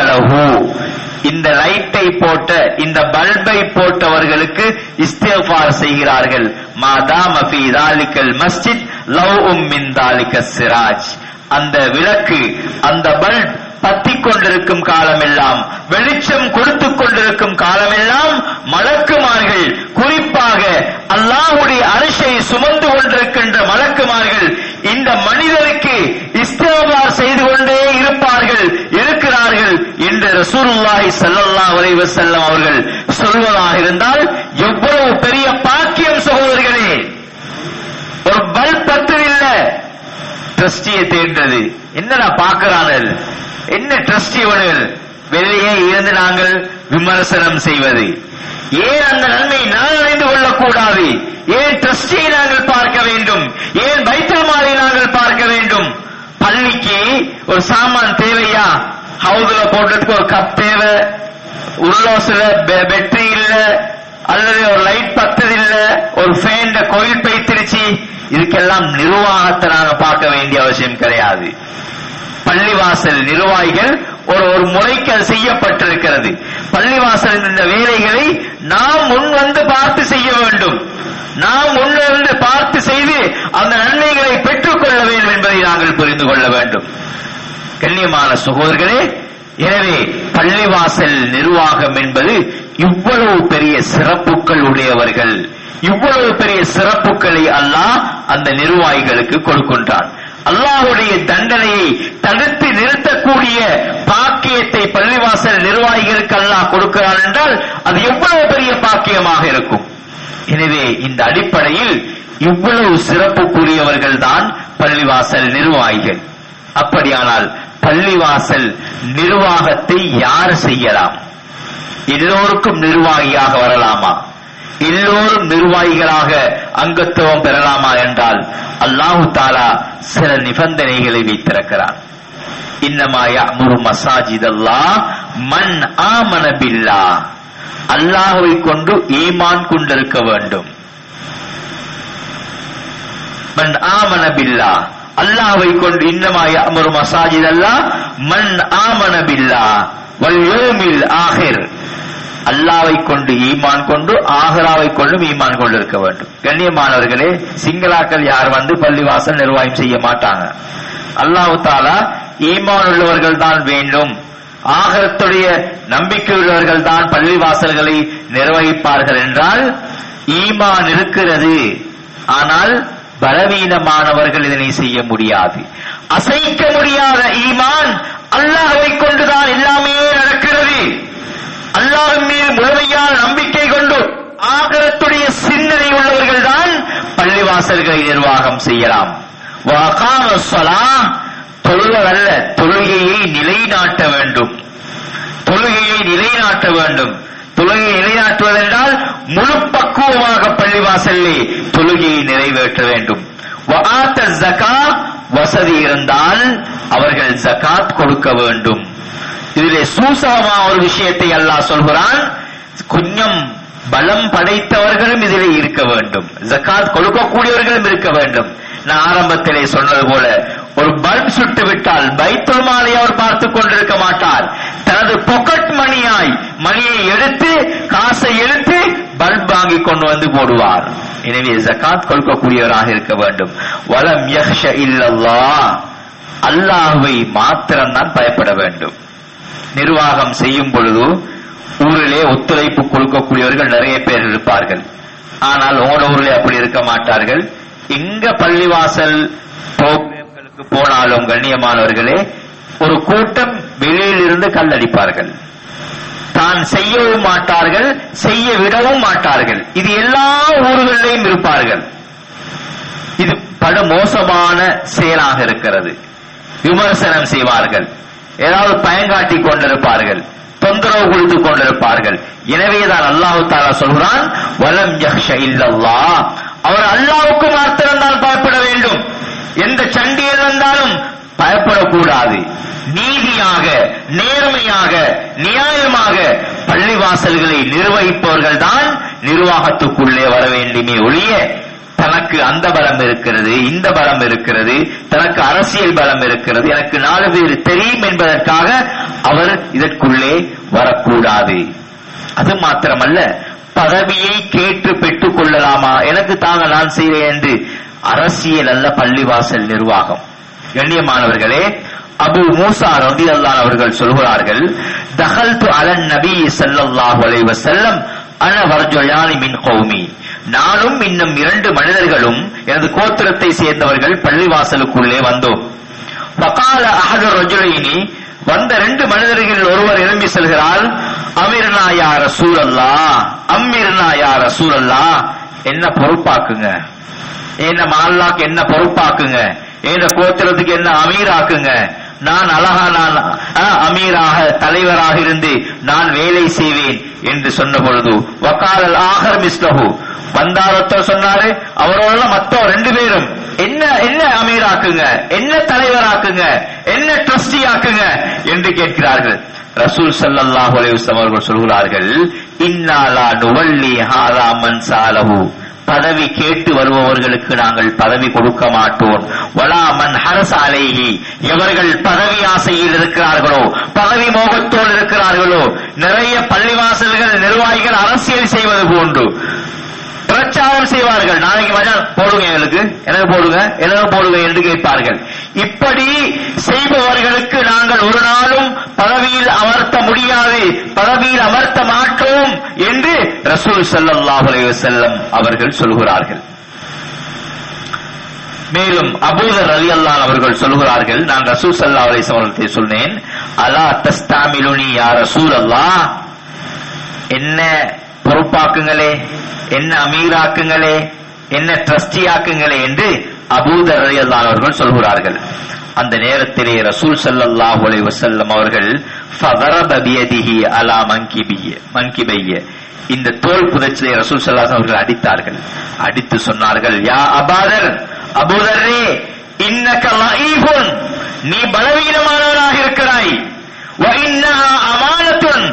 இந்த லைட்டை போட்ட இந்த பல்பை போட்டவர்களுக்கு இஸ்தேஃபார் செய்கிறார்கள். மாதா மபி தாலிக்கல் மஸ்ஜித் லவ் உம் மின் தாலிக்க சிராஜ். அந்த விளக்கு அந்த பல்ப் பத்திக் கொண்டிருக்கும் காலமெல்லாம் வெளிச்சம் கொடுத்துக் கொண்டிருக்கும் காலமெல்லாம் மலக்குமார்கள் குறிப்பாக அல்லாஹுடைய அரிசை சுமந்து கொண்டிருக்கின்ற மலக்கு இந்த மனிதருக்கு இஸ்திஃபார் செய்து கொண்டே இருப்பார்கள் இருக்கிறார்கள் என்று ரசூலுல்லாஹி ஸல்லல்லாஹு அலைஹி வஸல்லம் அவர்கள் சொல்வதாக இருந்தால் எவ்வளவு பெரிய பாக்கியம் சகோதரர்களே! ஒரு பல் பத்தர் இல்ல. ட்ரஸ்டியை தேர்ந்தது என்னடா பாக்குறானல் என்ன ட்ரஸ்டி இவனுகள்? வெளியே இருந்து நாங்கள் விமர்சனம் செய்வது. ஏன் அந்த நன்மை நான் அடைந்து கொள்ளக்கூடாது? ஏன் ட்ரஸ்டியை நாங்கள் பார்க்க வேண்டும்? ஏன் பைத்தல்மாலை நாங்கள் பார்க்க வேண்டும்? பள்ளிக்கு ஒரு சாமான் தேவையா? ஹவுஸ்ல போடுறதுக்கு ஒரு கப் தேவை உருளோசுல பெட்ரி இல்ல அல்லது ஒரு லைட் பத்தது இல்ல ஒரு ஃபேன் கோயில் பைத்திருச்சு இதுக்கெல்லாம் நிர்வாகத்தை நாங்க பார்க்க வேண்டிய அவசியம் கிடையாது. பள்ளிவாசல் நிர்வாகிகள் ஒரு ஒரு முறைக்கு அது செய்யப்பட்டிருக்கிறது. பள்ளிவாசல் இந்த வேலைகளை நாம் முன் வந்து பார்த்து செய்ய வேண்டும். நாம் முன்னிருந்து பார்த்து செய்து அந்த நன்மைகளை பெற்றுக்கொள்ள வேண்டும் என்பதை நாங்கள் புரிந்து கொள்ள வேண்டும். கண்ணியமான சகோதரர்களே எனவே பள்ளிவாசல் நிர்வாகம் என்பது இவ்வளவு பெரிய சிறப்புகள் உடையவர்கள். இவ்வளவு பெரிய சிறப்புகளை அல்லாஹ் அந்த நிர்வாகிகளுக்கு கொடுக்கின்றான். அல்லாஹுடைய தண்டனையை தடுத்து நிறுத்தக்கூடிய பாக்கியத்தை பள்ளிவாசல் நிர்வாகிகளுக்கு அல்லாஹ் கொடுக்கிறான் என்றால் அது எவ்வளவு பெரிய பாக்கியமாக இருக்கும். எனவே இந்த அடிப்படையில் இவ்வளவு சிறப்புக்குரியவர்கள் தான் பள்ளிவாசல் நிர்வாகிகள். அப்படியானால் பள்ளிவாசல் நிர்வாகத்தை யார் செய்யலாம்? எல்லோருக்கும் நிர்வாகியாக வரலாமா? எல்லோரும் நிர்வாகிகளாக அங்கத்துவம் பெறலாமா என்றால் அல்லாஹு தாலா சில நிபந்தனைகளை வைத்திருக்கிறார் இன்னமா யஅமுரு மசாஜித் அல்லாஹ் மண் ஆமன பில்லா. கொண்டு ஈமான் கொண்டிருக்க வேண்டும். மன் ஆமனபில்லா அல்லாவை கொண்டு இன்னமா அமரும் மசாஜித் அல்லா மன் ஆமன பில்லா வல் ஆஹிர் அல்லாவை கொண்டு ஈமான் கொண்டு ஆஹராவை கொண்டும் ஈமான் கொண்டு இருக்க வேண்டும். கண்ணியமானவர்களே சிங்களாக்கள் யார் வந்து பள்ளிவாசல் நிர்வாகம் செய்ய மாட்டாங்க? அல்லாஹு தாலா ஈமான் உள்ளவர்கள் தான் வேண்டும். ஆகரத்துடைய நம்பிக்கை உள்ளவர்கள் தான் பள்ளிவாசல்களை நிர்வகிப்பார்கள் என்றால் ஈமான் இருக்கிறது. ஆனால் பலவீனமானவர்கள் இதனை செய்ய முடியாது. அசைக்க முடியாத ஈமான் அல்லாஹை கொண்டுதான் எல்லாமே நடக்கிறது. அல்லாஹின் மீது முழுமையான நம்பிக்கை கொண்டு ஆகரத்துடைய சிந்தனை உள்ளவர்கள் தான் பள்ளிவாசல்களை நிர்வாகம் செய்யலாம். வகாம தொழுவதல்ல தொழுகையை நிலைநாட்ட வேண்டும். தொழுகையை நிலைநாட்ட வேண்டும். தொழுகையை நிலைநாட்டுவதென்றால் முழு பக்குவமாக பள்ளிவாசல்லே தொழுகையை நிறைவேற்ற வேண்டும். வஆத்த வசதி இருந்தால் அவர்கள் ஜகாத் கொடுக்க வேண்டும். இதிலே சூசகமா ஒரு விஷயத்தை அல்லாஹ் சொல்கிறான் கொஞ்சம் பலம் படைத்தவர்களும் இதிலே இருக்க வேண்டும். ஜக்காத் கொடுக்கக்கூடியவர்களும் இருக்க வேண்டும். நான் ஆரம்பத்திலே சொன்னது போல ஒரு பல்ப் சுட்டு விட்டால் பைத்துல் மாலை அவர் பார்த்து கொண்டிருக்க மாட்டார். தனது பொக்கட் மணியாய் மணியை எடுத்து காசை எடுத்து பல்ப் வாங்கி கொண்டு வந்து போடுவார். எனவே ஜக்காத் கொடுக்கக்கூடியவராக இருக்க வேண்டும். வலம் யஹ்ஷ இல்லல்லா அல்லாஹுவை மாத்திரம்தான் பயப்பட வேண்டும். நிர்வாகம் செய்யும் பொழுது ஊரிலே ஒத்துழைப்பு கொடுக்கக்கூடியவர்கள் நிறைய பேர் இருப்பார்கள். ஆனால் உங்களோட ஊரிலே அப்படி இருக்க மாட்டார்கள். எங்க பள்ளிவாசல் போக்கு போனாலும் கண்ணியமானவர்களே ஒரு கூட்டம் வெளியில் இருந்து கல்லடிப்பார்கள். தான் செய்யவும் மாட்டார்கள் செய்ய விடவும் மாட்டார்கள். இது எல்லா ஊர்களிலையும் இருப்பார்கள். இது படு மோசமான செயலாக இருக்கிறது. விமர்சனம் செய்வார்கள். ஏதாவது பயங்காட்டி கொண்டிருப்பார்கள். தொந்தரவு கொடுத்து கொண்டிருப்பார்கள். எனவேதான் அல்லாஹு தாலா சொல்கிறான் வலம் யக்ஷ இல்லல்லா அவர் அல்லாவுக்கு மாத்திரம்தான் பயப்பட வேண்டும். எந்த சண்டியில் இருந்தாலும் பயப்படக்கூடாது. நீதியாக நேர்மையாக நியாயமாக பள்ளிவாசல்களை நிர்வகிப்பவர்கள் தான் நிர்வாகத்துக்குள்ளே வர வேண்டுமே ஒழிய தனக்கு அந்த பலம் இருக்கிறது இந்த பலம் இருக்கிறது தனக்கு அரசியல் பலம் இருக்கிறது எனக்கு நாலு பேர் தெரியும் என்பதற்காக அவர் இதற்குள்ளே வரக்கூடாது. அது மாத்திரமல்ல பதவியை கேட்டு பெற்றுக் கொள்ளலாமா? எனக்கு தாங்க நான் செய்கிறேன் என்று அரசியல் அல்ல பள்ளிவாசல் நிர்வாகம். கண்ணியமானவர்களே அபு மூசா ரதி அவர்கள் சொல்கிறார்கள் தகல்து அலன் நபி ஸல்லல்லாஹு அலைவ செல்லம் அன மின் கௌமி. நானும் இன்னும் இரண்டு மனிதர்களும் எனது கோத்திரத்தை சேர்ந்தவர்கள் பள்ளிவாசலுக்குள்ளே வந்தோம். வகால அகத ரஜுலினி வந்த ரெண்டு மனிதர்களில் ஒருவர் எழும்பி செல்கிறார் அமிர்னா யா ரசூலல்லா அம்மிர்னா என்ன பொறுப்பாக்குங்க. என்ன மால்லாக்கு என்ன பொறுப்பாக்குங்க? என்ன கோத்திரத்துக்கு என்ன அமீராக்குங்க? நான் அழகா நான் அமீராக தலைவராக இருந்து நான் வேலை செய்வேன் என்று சொன்ன பொழுது வக்காலல் ஆகர் மிஸ்லஹு. பந்தாரத்தர் சொன்னாரு அவரோட மத்தோ ரெண்டு பேரும் என்ன என்ன அமீராக்குங்க? என்ன தலைவராக்குங்க? என்ன ட்ரஸ்டி ஆக்குங்க என்று கேட்கிறார்கள். ரசூல் சல்லாஹ் அலைஹி அவர்கள் சொல்கிறார்கள் இன்னாலா நுவல்லி ஹாதா மன் பதவி கேட்டு வருபவர்களுக்கு நாங்கள் பதவி கொடுக்க மாட்டோம். வலா மன் ஹரச எவர்கள் பதவி ஆசையில் இருக்கிறார்களோ பதவி மோகத்தோடு இருக்கிறார்களோ நிறைய பள்ளிவாசல்கள் நிர்வாகிகள் அரசியல் செய்வது போன்று பிரச்சாரம் செய்வார்கள். நாளைக்கு மச்சான் போடுங்க எங்களுக்கு. எனக்கு போடுங்க? எனக்கு போடுங்க என்று கேட்பார்கள். இப்படி செய்பவர்களுக்கு நாங்கள் ஒரு நாளும் பதவியில் அமர்த்த முடியாது. பதவியில் அமர்த்த மாட்டோம் என்று ரசூல் ஸல்லல்லாஹு செல்லம் அவர்கள் சொல்கிறார்கள். மேலும் அபூதர் அலி அல்லான் அவர்கள் சொல்கிறார்கள். நான் ரசூல் சல்லா அலை அவர்களை சொன்னேன் அலா தஸ்தாமிலுனி யார் ரசூல் அல்லா என்ன பொறுப்பாக்குங்களே என்ன அமீராக்குங்களே என்ன ட்ரஸ்டி ஆக்குங்களே என்று அபூதர் அவர்கள் சொல்கிறார்கள். அந்த நேரத்திலே ரசூல் சல்லாஹ் அலி வசல்லம் அவர்கள் அலா இந்த தோல் புதைச்சலை ரசூல் சல்லாஹ் அவர்கள் அடித்தார்கள். அடித்து சொன்னார்கள் யா அபாதர் அபூதரே இன்னக நீ பலவீனமானவராக இருக்கிறாய். வ இன்னஹா அமானத்துன்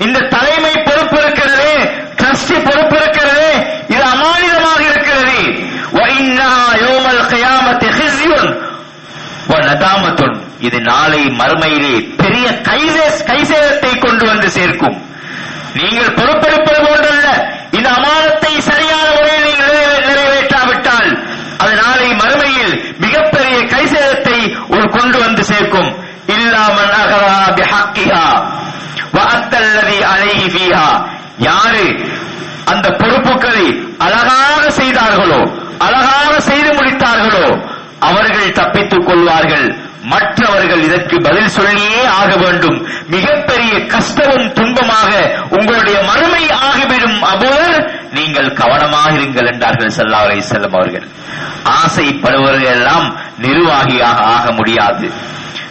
இந்த தலைமை பொறுப்பு இருக்கிறது ட்ரஸ்டி பொறுப்பு இருக்கிறது இது அமானிதமாக இருக்கிறது. இது நாளை மறுமையிலே பெரிய கைசே கைசேதத்தை கொண்டு வந்து சேர்க்கும். நீங்கள் பொறுப்பெடுப்பது போன்றல்ல இந்த அமானத்தை சரியான முறையில் நீங்கள் நிறைவே- நிறைவேற்றாவிட்டால் அது நாளை மறுமையில் மிகப்பெரிய கைசேதத்தை ஒரு கொண்டு வந்து சேர்க்கும் இல்லாமல் அகரா பிஹக்கிஹா வஅத்தல்லதி அலைஹி ஃபீஹா யாரு அந்த பொறுப்புகளை அழகாக செய்தார்களோ அழகாக செய்து முடித்தார்களோ அவர்கள் தப்பித்துக் கொள்வார்கள். மற்றவர்கள் இதற்கு பதில் சொல்லியே ஆக வேண்டும். மிகப்பெரிய கஷ்டமும் துன்பமாக உங்களுடைய மறுமை ஆகிவிடும் அபோர் நீங்கள் கவனமாக இருங்கள் என்றார்கள் செல்லாவரை அலைஹி அவர்கள். ஆசைப்படுபவர்கள் எல்லாம் நிர்வாகியாக ஆக முடியாது.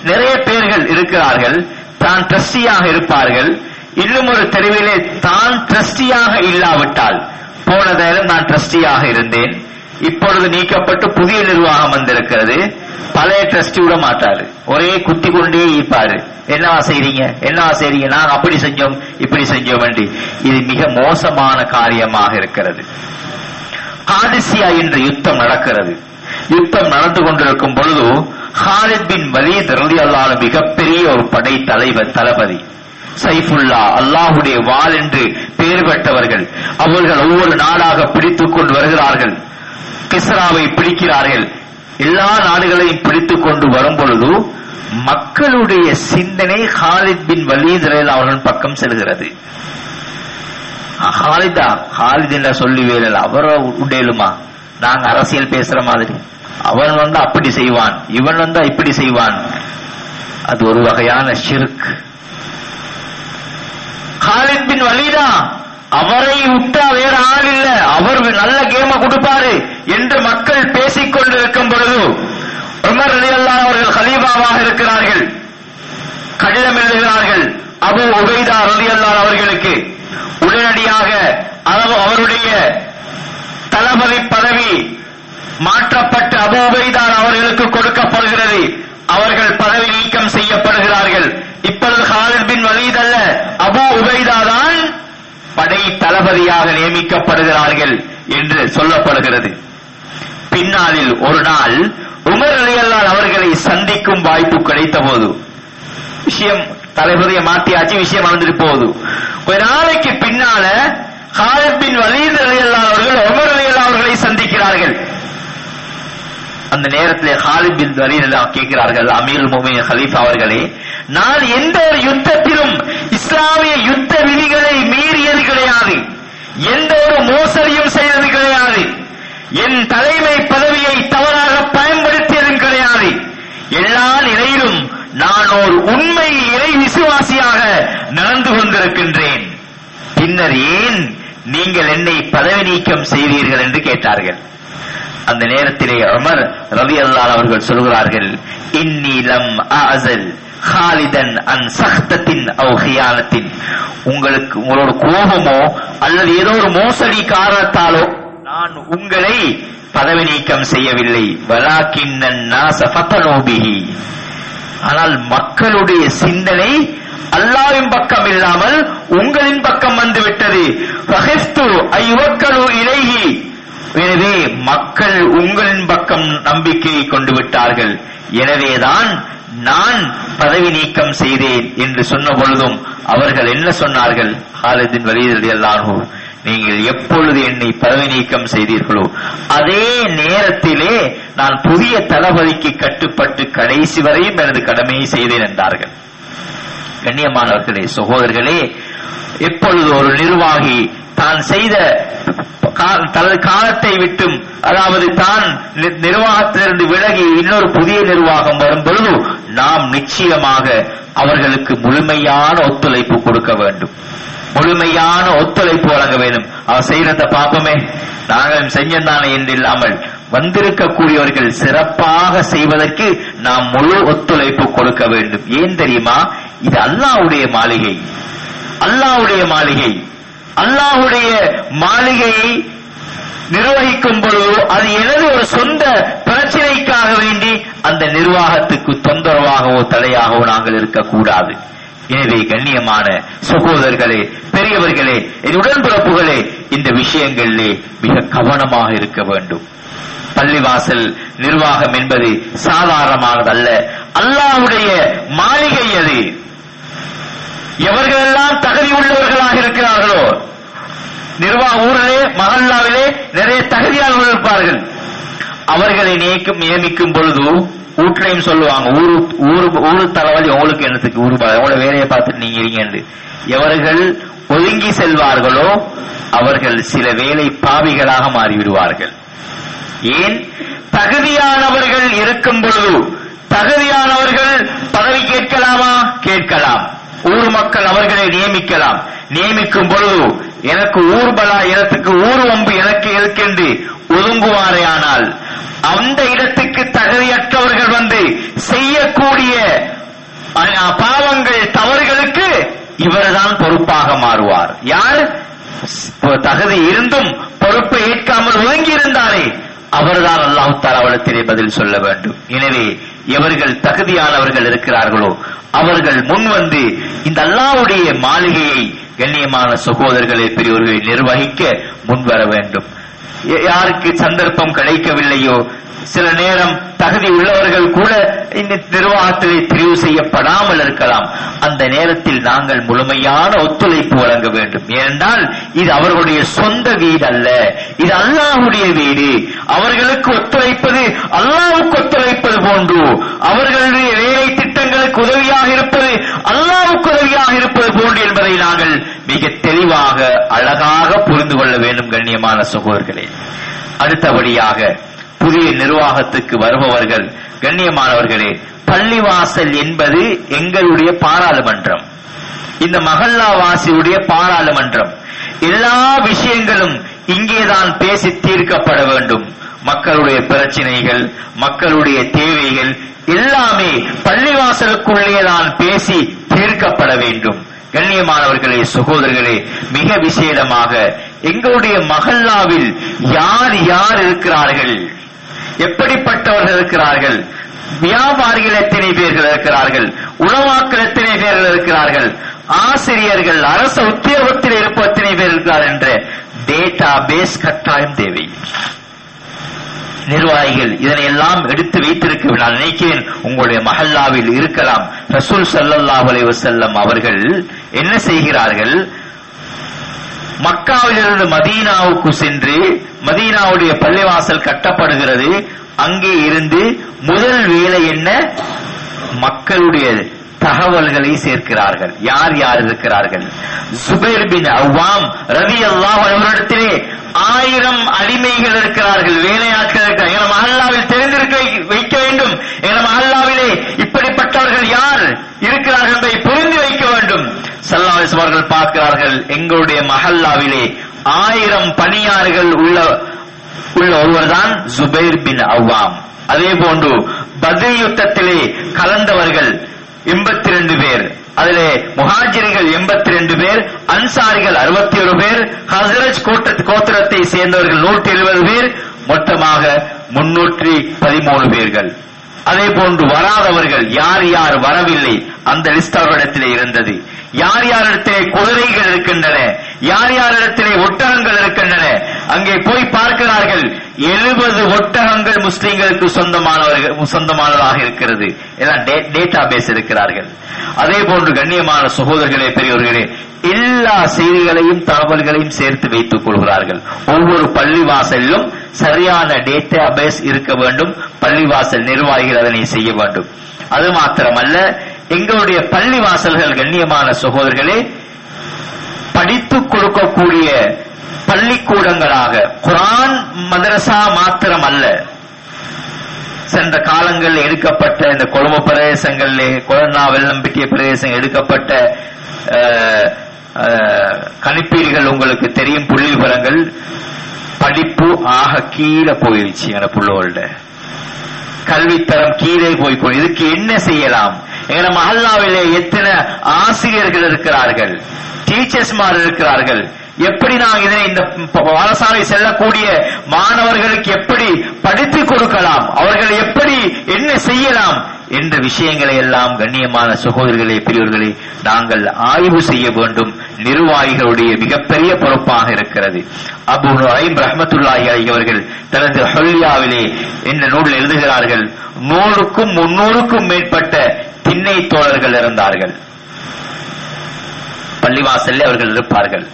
நிறைய பேர்கள் இருக்கிறார்கள். தான் ட்ரஸ்டியாக இருப்பார்கள். இன்னும் ஒரு தெருவிலே தான் ட்ரஸ்டியாக இல்லாவிட்டால் போன நேரம் நான் டிரஸ்டியாக இருந்தேன். இப்பொழுது நீக்கப்பட்டு புதிய நிர்வாகம் வந்திருக்கிறது. பழைய ட்ரஸ்டி விட மாட்டாரு. ஒரே குத்தி கொண்டே இருப்பாரு. என்னவா செய்றீங்க? என்னவா செய்றீங்க? நாங்க அப்படி செஞ்சோம் இப்படி செஞ்சோம் என்று. இது மிக மோசமான காரியமாக இருக்கிறது. காதிசியா என்ற யுத்தம் நடக்கிறது. யுத்தம் நடந்து கொண்டிருக்கும் பொழுது ஹாலித் பின் வலீத் ரலியல்லாஹு மிகப்பெரிய ஒரு படை தலைவர் தளபதி சைஃபுல்லா அல்லாஹுடைய வாள் என்று பெயர் பெற்றவர்கள். அவர்கள் ஒவ்வொரு நாடாக பிடித்துக் கொண்டு வருகிறார்கள். கிஸ்ராவை பிடிக்கிறார்கள். எல்லா நாடுகளையும் பிடித்துக் கொண்டு வரும் பொழுது மக்களுடைய சிந்தனை ஹாலித் பின் வலீத் அவர்கள் பக்கம் செல்கிறது. ஹாலிதா ஹாலித் என்ற சொல்லி வேலல் அவரை உடேலுமா நாங்க அரசியல் பேசுற மாதிரி. அவன் வந்தா அப்படி செய்வான் இவன் வந்தா இப்படி செய்வான். அது ஒரு வகையான ஷிர்க் பின் வலீதா அவரை விட்டா வேற ஆள் இல்ல. அவர் நல்ல கேம கொடுப்பாரு என்று மக்கள் பேசிக் கொண்டிருக்கும் பொழுது உமர் அலி அல்லா அவர்கள் ஹலீபாவாக இருக்கிறார்கள். கடிதம் எழுதுகிறார்கள். அபு உபைதா ரலியல்லாஹு அவர்களுக்கு. உடனடியாக அவருடைய தளபதி பதவி மாற்றப்பட்டு அபு உபைதான் அவர்களுக்கு கொடுக்கப்படுகிறது. அவர்கள் பதவி நீக்கம் செய்யப்படுகிறார்கள். இப்பொழுது ஹாலித் பின் வலீத் அல்ல அபு உபைதா தான் படை தளபதியாக நியமிக்கப்படுகிறார்கள் என்று சொல்லப்படுகிறது. பின்னாளில் ஒரு நாள் உமர் அலியல்லால் அவர்களை சந்திக்கும் வாய்ப்பு கிடைத்த போது விஷயம் தளபதியை மாத்தியாச்சு விஷயம் நடந்துட்டு போகுது. ஒரு நாளைக்கு பின்னால ஹாலித் பின் வலீத் அலியல்லா அவர்கள் உமர் அலியல்லா அவர்களை சந்திக்கிறார்கள். அந்த நேரத்திலே ஹாலித் பின் கேட்கிறார்கள் அமீர் முமின் ஹலீஃபா அவர்களே நான் எந்த ஒரு யுத்தத்திலும் இஸ்லாமிய யுத்த விதிகளை மீறியது கிடையாது. எந்த ஒரு மோசடியும் செய்தது கிடையாது. என் தலைமை பதவியை தவறாக பயன்படுத்தியதும் கிடையாது. எல்லா நிலையிலும் நான் ஒரு உண்மை இறை விசுவாசியாக நடந்து கொண்டிருக்கின்றேன். பின்னர் ஏன் நீங்கள் என்னை பதவி நீக்கம் செய்தீர்கள் என்று கேட்டார்கள். அந்த நேரத்திலே அமர் ரவி அல்லால் அவர்கள் சொல்கிறார்கள் இன்னி லம் அசல் ஹாலிதன் அன் சக்தத்தின் அவ் ஹியானத்தின். உங்களுக்கு உங்களோட கோபமோ அல்லது ஏதோ ஒரு மோசடி காரணத்தாலோ நான் உங்களை பதவி நீக்கம் செய்யவில்லை. வலாக்கின்னன் நாச ஆனால் மக்களுடைய சிந்தனை அல்லாவின் பக்கம் இல்லாமல் உங்களின் பக்கம் வந்து விட்டது. எனவே மக்கள் உங்களின் பக்கம் நம்பிக்கையை கொண்டு விட்டார்கள். எனவேதான் நான் பதவி நீக்கம் செய்தேன் என்று சொன்ன பொழுதும் அவர்கள் என்ன சொன்னார்கள்? ஹாலிதின் வலியுறுத்தி நீங்கள் எப்பொழுது என்னை பதவி நீக்கம் செய்தீர்களோ அதே நேரத்திலே நான் புதிய தளபதிக்கு கட்டுப்பட்டு கடைசி வரையும் எனது கடமையை செய்தேன் என்றார்கள். கண்ணியமானவர்களே சகோதரர்களே எப்பொழுது ஒரு நிர்வாகி தான் செய்த காலத்தை விட்டும் அதாவது தான் நி- நிர்வாகத்திலிருந்து விலகி இன்னொரு புதிய நிர்வாகம் வரும் பொழுது நாம் நிச்சயமாக அவர்களுக்கு முழுமையான ஒத்துழைப்பு கொடுக்க வேண்டும். முழுமையான ஒத்துழைப்பு வழங்க வேண்டும். அவர் செய்யறத பாப்போமே நாங்கள் செஞ்சந்தானே என்று இல்லாமல் வந்திருக்கக்கூடியவர்கள் சிறப்பாக செய்வதற்கு நாம் முழு ஒத்துழைப்பு கொடுக்க வேண்டும். ஏன் தெரியுமா? இது அல்லாவுடைய மாளிகை. அல்லாஹ்வுடைய மாளிகை. அல்லாஹுடைய மாளிகையை நிர்வகிக்கும் பொழுது அது எனது ஒரு சொந்த பிரச்சனைக்காக வேண்டி அந்த நிர்வாகத்துக்கு தொந்தரவாகவோ தடையாகவோ நாங்கள் இருக்கக்கூடாது. எனவே கண்ணியமான சகோதரர்களே பெரியவர்களே என் உடன்பிறப்புகளே இந்த விஷயங்களிலே மிக கவனமாக இருக்க வேண்டும். பள்ளிவாசல் நிர்வாகம் என்பது சாதாரணமானதல்ல. அல்லாவுடைய மாளிகை அது. எவர்களெல்லாம் தகுதி உள்ளவர்களாக இருக்கிறார்களோ நிர்வாக ஊரிலே மகல்லாவிலே நிறைய தகுதியாளர்கள் இருப்பார்கள். அவர்களை நியமிக்கும் நியமிக்கும் பொழுது வீட்லையும் சொல்லுவாங்க. ஊரு ஊரு ஊரு தலைவலி உங்களுக்கு என்னத்துக்கு? ஊரு பா- உங்களோட வேலையை பார்த்துட்டு நீங்க இருங்கன்னு எவர்கள் ஒதுங்கி செல்வார்களோ அவர்கள் சில வேலை பாவிகளாக மாறிவிடுவார்கள். ஏன்? தகுதியானவர்கள் இருக்கும் பொழுது தகுதியானவர்கள் பதவி கேட்கலாமா? கேட்கலாம். ஊர் மக்கள் அவர்களை நியமிக்கலாம். நியமிக்கும் பொழுது எனக்கு ஊர் பலா இடத்துக்கு ஊர் வம்பு எனக்கு இருக்கின்று ஒதுங்குவாரேயானால் அந்த இடத்துக்கு தகுதியற்றவர்கள் வந்து செய்யக்கூடிய பாவங்கள் தவறுகளுக்கு இவர்தான் பொறுப்பாக மாறுவார். யார்? தகுதி இருந்தும் பொறுப்பை ஏற்காமல் ஒதுங்கி இருந்தாரே அவர்தான் அல்லாஹு தாலாவிடத்திலே பதில் சொல்ல வேண்டும். எனவே எவர்கள் தகுதியானவர்கள் இருக்கிறார்களோ அவர்கள் முன் வந்து இந்த அல்லாவுடைய மாளிகையை கண்ணியமான சகோதரர்களை பெரியவர்களை நிர்வகிக்க முன்வர வேண்டும். யாருக்கு சந்தர்ப்பம் கிடைக்கவில்லையோ சில நேரம் தகுதி உள்ளவர்கள் கூட இந்த நிர்வாகத்திலே தெரிவு செய்யப்படாமல் இருக்கலாம். அந்த நேரத்தில் நாங்கள் முழுமையான ஒத்துழைப்பு வழங்க வேண்டும். ஏனென்றால் இது அவர்களுடைய சொந்த வீடு அல்ல. இது அல்லாஹுடைய வீடு. அவர்களுக்கு ஒத்துழைப்பது அல்லாவுக்கு ஒத்துழைப்பது போன்று. அவர்களுடைய வேலை திட்டங்களுக்கு உதவியாக இருப்பது அல்லாவுக்கு உதவியாக இருப்பது போன்று என்பதை நாங்கள் மிக தெளிவாக அழகாக புரிந்து கொள்ள வேண்டும் கண்ணியமான சகோதரர்களே. அடுத்தபடியாக புதிய நிர்வாகத்துக்கு வருபவர்கள் கண்ணியமானவர்களே பள்ளிவாசல் என்பது எங்களுடைய பாராளுமன்றம். இந்த மகல்லாவாசியுடைய பாராளுமன்றம். எல்லா விஷயங்களும் இங்கேதான் பேசி தீர்க்கப்பட வேண்டும். மக்களுடைய பிரச்சனைகள் மக்களுடைய தேவைகள் எல்லாமே பள்ளிவாசலுக்குள்ளே தான் பேசி தீர்க்கப்பட வேண்டும். கண்ணியமானவர்களே சகோதரர்களே மிக விசேடமாக எங்களுடைய மகல்லாவில் யார் யார் இருக்கிறார்கள்? எப்படிப்பட்டவர்கள் இருக்கிறார்கள்? வியாபாரிகள் எத்தனை பேர்கள் இருக்கிறார்கள்? உணவாக்கள் எத்தனை பேர்கள் இருக்கிறார்கள்? ஆசிரியர்கள் அரச உத்தியோகத்தில் இருப்ப எத்தனை பேர் இருக்கிறார் என்ற டேட்டா பேஸ் கட்டாயம் தேவை. நிர்வாகிகள் இதனை எல்லாம் எடுத்து வைத்திருக்க நான் நினைக்கிறேன். உங்களுடைய மஹல்லாவில் இருக்கலாம். ரசூல் சல்லல்லா செல்லம் அவர்கள் என்ன செய்கிறார்கள்? மக்காவிலிருந்து மதீனாவுக்கு சென்று மதீனாவுடைய பள்ளிவாசல் கட்டப்படுகிறது. அங்கே இருந்து முதல் வேலை என்ன? மக்களுடைய தகவல்களை சேர்க்கிறார்கள். யார் யார் இருக்கிறார்கள்? சுபேர் பின் அவ்வாம் ரவி அல்லாஹ் அவரிடத்திலே ஆயிரம் அடிமைகள் இருக்கிறார்கள். வேலையாட்கள் இருக்கிறார்கள் என தெரிந்திருக்க வைக்க வேண்டும் என மஹல்லாவிலே இப்படிப்பட்டவர்கள் யார் இருக்கிறார்கள் என்பதை புரிந்து வைக்க வேண்டும் சல்லாஸ் அவர்கள் பார்க்கிறார்கள் எங்களுடைய மஹல்லாவிலே ஆயிரம் பணியாளர்கள் உள்ள உள்ள ஒருவர் தான் ஜுபைர் பின் அவ்வாம். அதே போன்று பதில் யுத்தத்திலே கலந்தவர்கள் எண்பத்தி ரெண்டு பேர். அதிலே முஹாஜிரிகள் எண்பத்தி ரெண்டு பேர் அன்சாரிகள் அறுபத்தி ஒரு பேர் ஹசரஜ் கோட்ட- கோத்திரத்தை சேர்ந்தவர்கள் நூற்றி எழுபது பேர் மொத்தமாக முன்னூற்றி பதிமூணு பேர்கள். அதே போன்று வராதவர்கள் யார் யார் வரவில்லை அந்த லிஸ்ட் அவர்களிடத்திலே இருந்தது. யார் யாரிடத்திலே குதிரைகள் இருக்கின்றன? யார் யாரிடத்திலே ஒட்டகங்கள் இருக்கின்றன? அங்கே போய் பார்க்கிறார்கள். எழுபது ஒட்டகங்கள் முஸ்லீம்களுக்கு சொந்தமானவர்கள் சொந்தமானதாக இருக்கிறது. எல்லாம் டேட்டா பேஸ் இருக்கிறார்கள். அதே போன்று கண்ணியமான சகோதரர்களே பெரியவர்களே எல்லா செய்திகளையும் தகவல்களையும் சேர்த்து வைத்துக் கொள்கிறார்கள். ஒவ்வொரு பள்ளிவாசலிலும் சரியான டேட்டா பேஸ் இருக்க வேண்டும். பள்ளிவாசல் நிர்வாகிகள் அதனை செய்ய வேண்டும். அது மாத்திரமல்ல எங்களுடைய பள்ளி வாசல்கள் கண்ணியமான சகோதரர்களே படித்துக் கொடுக்கக்கூடிய பள்ளிக்கூடங்களாக குரான் மதரசா மாத்திரம் அல்ல சென்ற காலங்களில் எடுக்கப்பட்ட இந்த கொழும்பு பிரதேசங்களில் கொரோனா வெள்ளம்பிட்டிய பிரதேசம் எடுக்கப்பட்ட அஹ், கணிப்பீடுகள் உங்களுக்கு தெரியும் புள்ளி விவரங்கள் படிப்பு ஆக கீழே போயிருச்சு எங்க புள்ளோட கல்வித்தரம் கீழே போய் இதுக்கு என்ன செய்யலாம்? எங்க மஹல்லாவிலே எத்தனை ஆசிரியர்கள் இருக்கிறார்கள்? டீச்சர்ஸ்மார் இருக்கிறார்கள். எப்படி நான் இதனை இந்த ப- பாடசாலை செல்லக்கூடிய மாணவர்களுக்கு எப்படி படித்து கொடுக்கலாம்? அவர்கள் எப்படி என்ன செய்யலாம்? என்ற விஷயங்களை எல்லாம் கண்ணியமான சகோதரிகளே பெரியவர்களே நாங்கள் ஆய்வு செய்ய வேண்டும். நிர்வாகிகளுடைய மிகப்பெரிய பொறுப்பாக இருக்கிறது. அபு நுரைம் ரஹமத்துல்லாஹி அவர்கள் தனது ஹொல்லியாவிலே இந்த நூலில் எழுதுகிறார்கள் நூறுக்கும் முன்னூறுக்கும் மேற்பட்ட திண்ணை தோழர்கள் இருந்தார்கள். பள்ளிவாசல்ல அவர்கள் இருப்பார்கள்.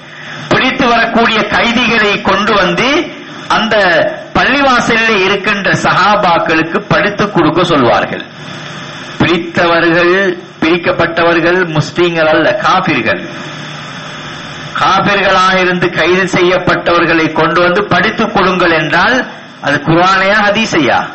பிடித்து வரக்கூடிய கைதிகளை கொண்டு வந்து அந்த பள்ளிவாசலில் இருக்கின்ற சகாபாக்களுக்கு படித்துக் கொடுக்க சொல்வார்கள். பிரித்தவர்கள் பிரிக்கப்பட்டவர்கள் முஸ்லீம்கள் அல்ல காபிர்கள். காபிர்களாக இருந்து கைது செய்யப்பட்டவர்களை கொண்டு வந்து படித்துக் கொடுங்கள் என்றால் அது குரானையா ஹதீசையா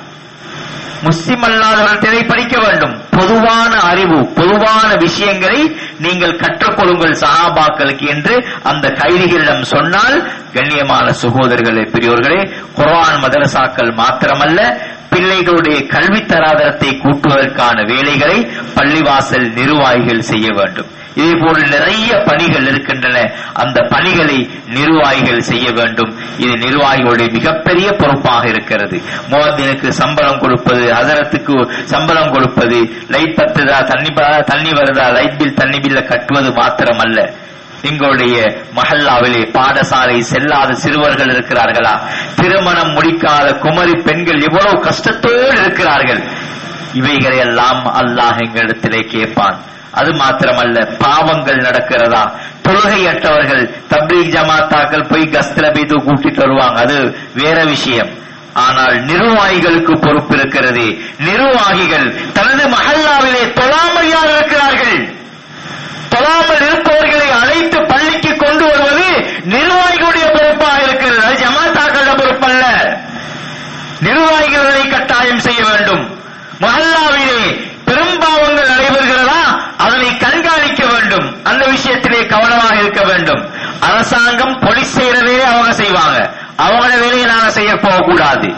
முஸ்லிம் அல்லாதவர்கள் இதை படிக்க வேண்டும். பொதுவான அறிவு பொதுவான விஷயங்களை நீங்கள் கற்றுக்கொள்ளுங்கள் சகாபாக்களுக்கு என்று அந்த கைதிகளிடம் சொன்னால் கண்ணியமான சகோதரர்களே பெரியோர்களே குரான் மதரசாக்கள் மாத்திரமல்ல பிள்ளைகளுடைய கல்வி தராதரத்தை கூட்டுவதற்கான வேலைகளை பள்ளிவாசல் நிர்வாகிகள் செய்ய வேண்டும். இதே போல் நிறைய பணிகள் இருக்கின்றன. அந்த பணிகளை நிர்வாகிகள் செய்ய வேண்டும். இது நிர்வாகிகளுடைய மிகப்பெரிய பொறுப்பாக இருக்கிறது. மோதினுக்கு சம்பளம் கொடுப்பது அதரத்துக்கு சம்பளம் கொடுப்பது லைட் பத்துதா தண்ணி தண்ணி வருதா லைட் பில் தண்ணி பில்ல கட்டுவது மாத்திரமல்ல. எங்களுடைய மஹல்லாவிலே பாடசாலை செல்லாத சிறுவர்கள் இருக்கிறார்களா? திருமணம் முடிக்காத குமரி பெண்கள் எவ்வளவு கஷ்டத்தோடு இருக்கிறார்கள்? இவைகளை எல்லாம் அல்லாஹ் எங்களிடத்திலே கேட்பான். அது மாத்திரமல்ல பாவங்கள் நடக்கிறதா? தொழுகையற்றவர்கள் தப்லீக் ஜமாத்தாக்கள் போய் கஸ்தில பீது கூட்டிட்டு வருவாங்க அது வேற விஷயம். ஆனால் நிர்வாகிகளுக்கு பொறுப்பு இருக்கிறது. நிர்வாகிகள் தனது மஹல்லாவிலே தொழாமல் யார் இருக்கிறார்கள் தொழாமல் இருப்பவர்களை அழைத்து பள்ளிக்கு கொண்டு வருவது நிர்வாகிகளுடைய பொறுப்பாக இருக்கிறது அது ஜமாத்தாக்கள பொறுப்பல்ல நிர்வாகிகளை கட்டாயம் செய்ய வேண்டும் மஹல்லாவிலே பெரும்பாவங்கள் நடைபெறுகிறதா அதனை கண்காணிக்க வேண்டும் அந்த விஷயத்திலே கவனமாக இருக்க வேண்டும் அரசாங்கம் போலீஸ் செய்யற வேலையை அவங்க செய்வாங்க. அவங்கள வேலையை நாங்க செய்ய போகக்கூடாது.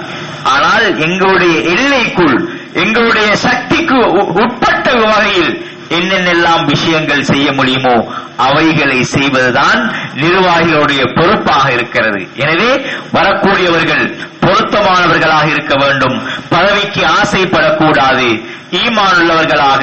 ஆனால் எங்களுடைய எல்லைக்குள் எங்களுடைய சக்திக்கு உட்பட்ட வகையில் என்னென்னெல்லாம் விஷயங்கள் செய்ய முடியுமோ அவைகளை செய்வதுதான் நிர்வாகிகளுடைய பொறுப்பாக இருக்கிறது. எனவே வரக்கூடியவர்கள் பொருத்தமானவர்களாக இருக்க வேண்டும். பதவிக்கு ஆசைப்படக்கூடாது. ஈமான் உள்ளவர்களாக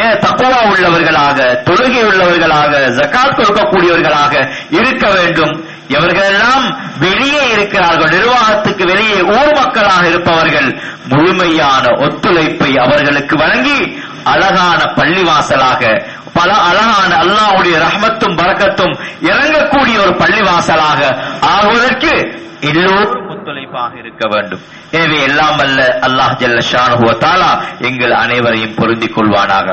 ஏ தக்குவா உள்ளவர்களாக தொழுகை உள்ளவர்களாக ஜக்காத் கொடுக்கக்கூடியவர்களாக இருக்க வேண்டும். இவர்களெல்லாம் வெளியே இருக்கிறார்கள். நிர்வாகத்துக்கு வெளியே ஊர் மக்களாக இருப்பவர்கள். முழுமையான ஒத்துழைப்பை அவர்களுக்கு வழங்கி அழகான பள்ளிவாசலாக பல அழகான அல்லாவுடைய ரஹமத்தும் பறக்கத்தும் இறங்கக்கூடிய ஒரு பள்ளிவாசலாக ஆகுவதற்கு எல்லோரும் ஒத்துழைப்பாக இருக்க வேண்டும். எனவே எல்லாம் அல்ல அல்லாஹ் ஜல்ல ஷானுஹு எங்கள் அனைவரையும் பொருந்திக் கொள்வானாக.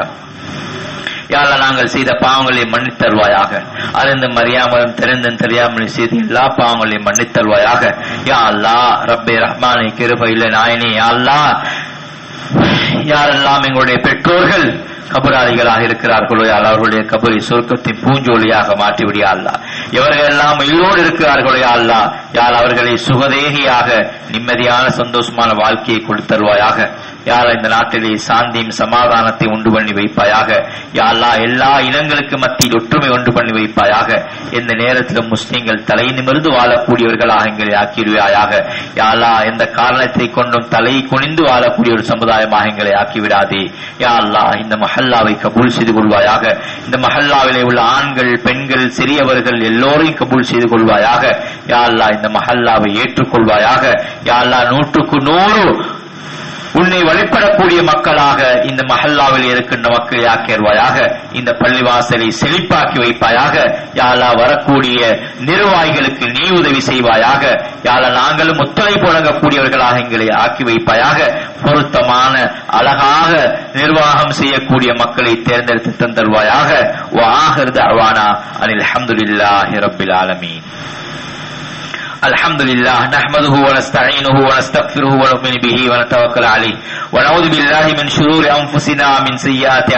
யாழ நாங்கள் செய்த பாவங்களை மன்னித்தருவாயாக. அறிந்து அறியாமலும் தெரிந்தும் தெரியாமலும் செய்த எல்லா பாவங்களையும் மன்னித்தருவாயாக. யா அல்லா ரப்பே ரஹ்மானே கிருபையில நாயனி யா அல்லாஹ் யாரெல்லாம் எங்களுடைய பெற்றோர்கள் கபராளிகளாக இருக்கிறார்களோ அவர்களுடைய கபரை சொர்க்கத்தின் பூஞ்சோலியாக மாற்றிவிடியா அல்லா? இவர்கள் எல்லாம் உயிரோடு இருக்கிறார்களோ அல்லா? யார் அவர்களை சுகதேகியாக நிம்மதியான சந்தோஷமான வாழ்க்கையை கொடுத்தருவாயாக? யார் இந்த நாட்டிலே சாந்தியும் சமாதானத்தை உண்டு பண்ணி வைப்பாயாக? யா எல்லா இனங்களுக்கு மத்தியில் ஒற்றுமை உண்டு பண்ணி வைப்பாயாக? எந்த நேரத்திலும் முஸ்லிம்கள் தலை நிமிர்ந்து வாழக்கூடியவர்களாக எங்களை ஆக்கிடுவாயாக யா எந்த காரணத்தை கொண்டும் தலை குனிந்து வாழக்கூடிய ஒரு சமுதாயமாக எங்களை ஆக்கிவிடாதே. யா இந்த மஹல்லாவை கபூல் செய்து கொள்வாயாக. இந்த மஹல்லாவிலே உள்ள ஆண்கள் பெண்கள் சிறியவர்கள் எல்லோரையும் கபூல் செய்து கொள்வாயாக. யா இந்த மஹல்லாவை ஏற்றுக்கொள்வாயாக. யா நூற்றுக்கு நூறு உன்னை வழிபடக்கூடிய மக்களாக இந்த மஹல்லாவில் இருக்கின்ற மக்களை ஆக்கிடுவாயாக இந்த பள்ளிவாசலை செழிப்பாக்கி வைப்பாயாக. யாழா வரக்கூடிய நிர்வாகிகளுக்கு நீ உதவி செய்வாயாக. யால நாங்களும் ஒத்துழைப்பு வழங்கக்கூடியவர்களாக எங்களை ஆக்கி வைப்பாயாக. பொருத்தமான அழகாக நிர்வாகம் செய்யக்கூடிய மக்களை தேர்ந்தெடுத்து தந்தருவாயாக. வாஹர் தவானா அனில் அஹமதுல்லாஹி ரபில் ஆலமீன். الحمد لله نحمده ونستعينه ونستغفره ونؤمن به ونتوكل عليه ونعوذ بالله من شرور أنفسنا من سيئات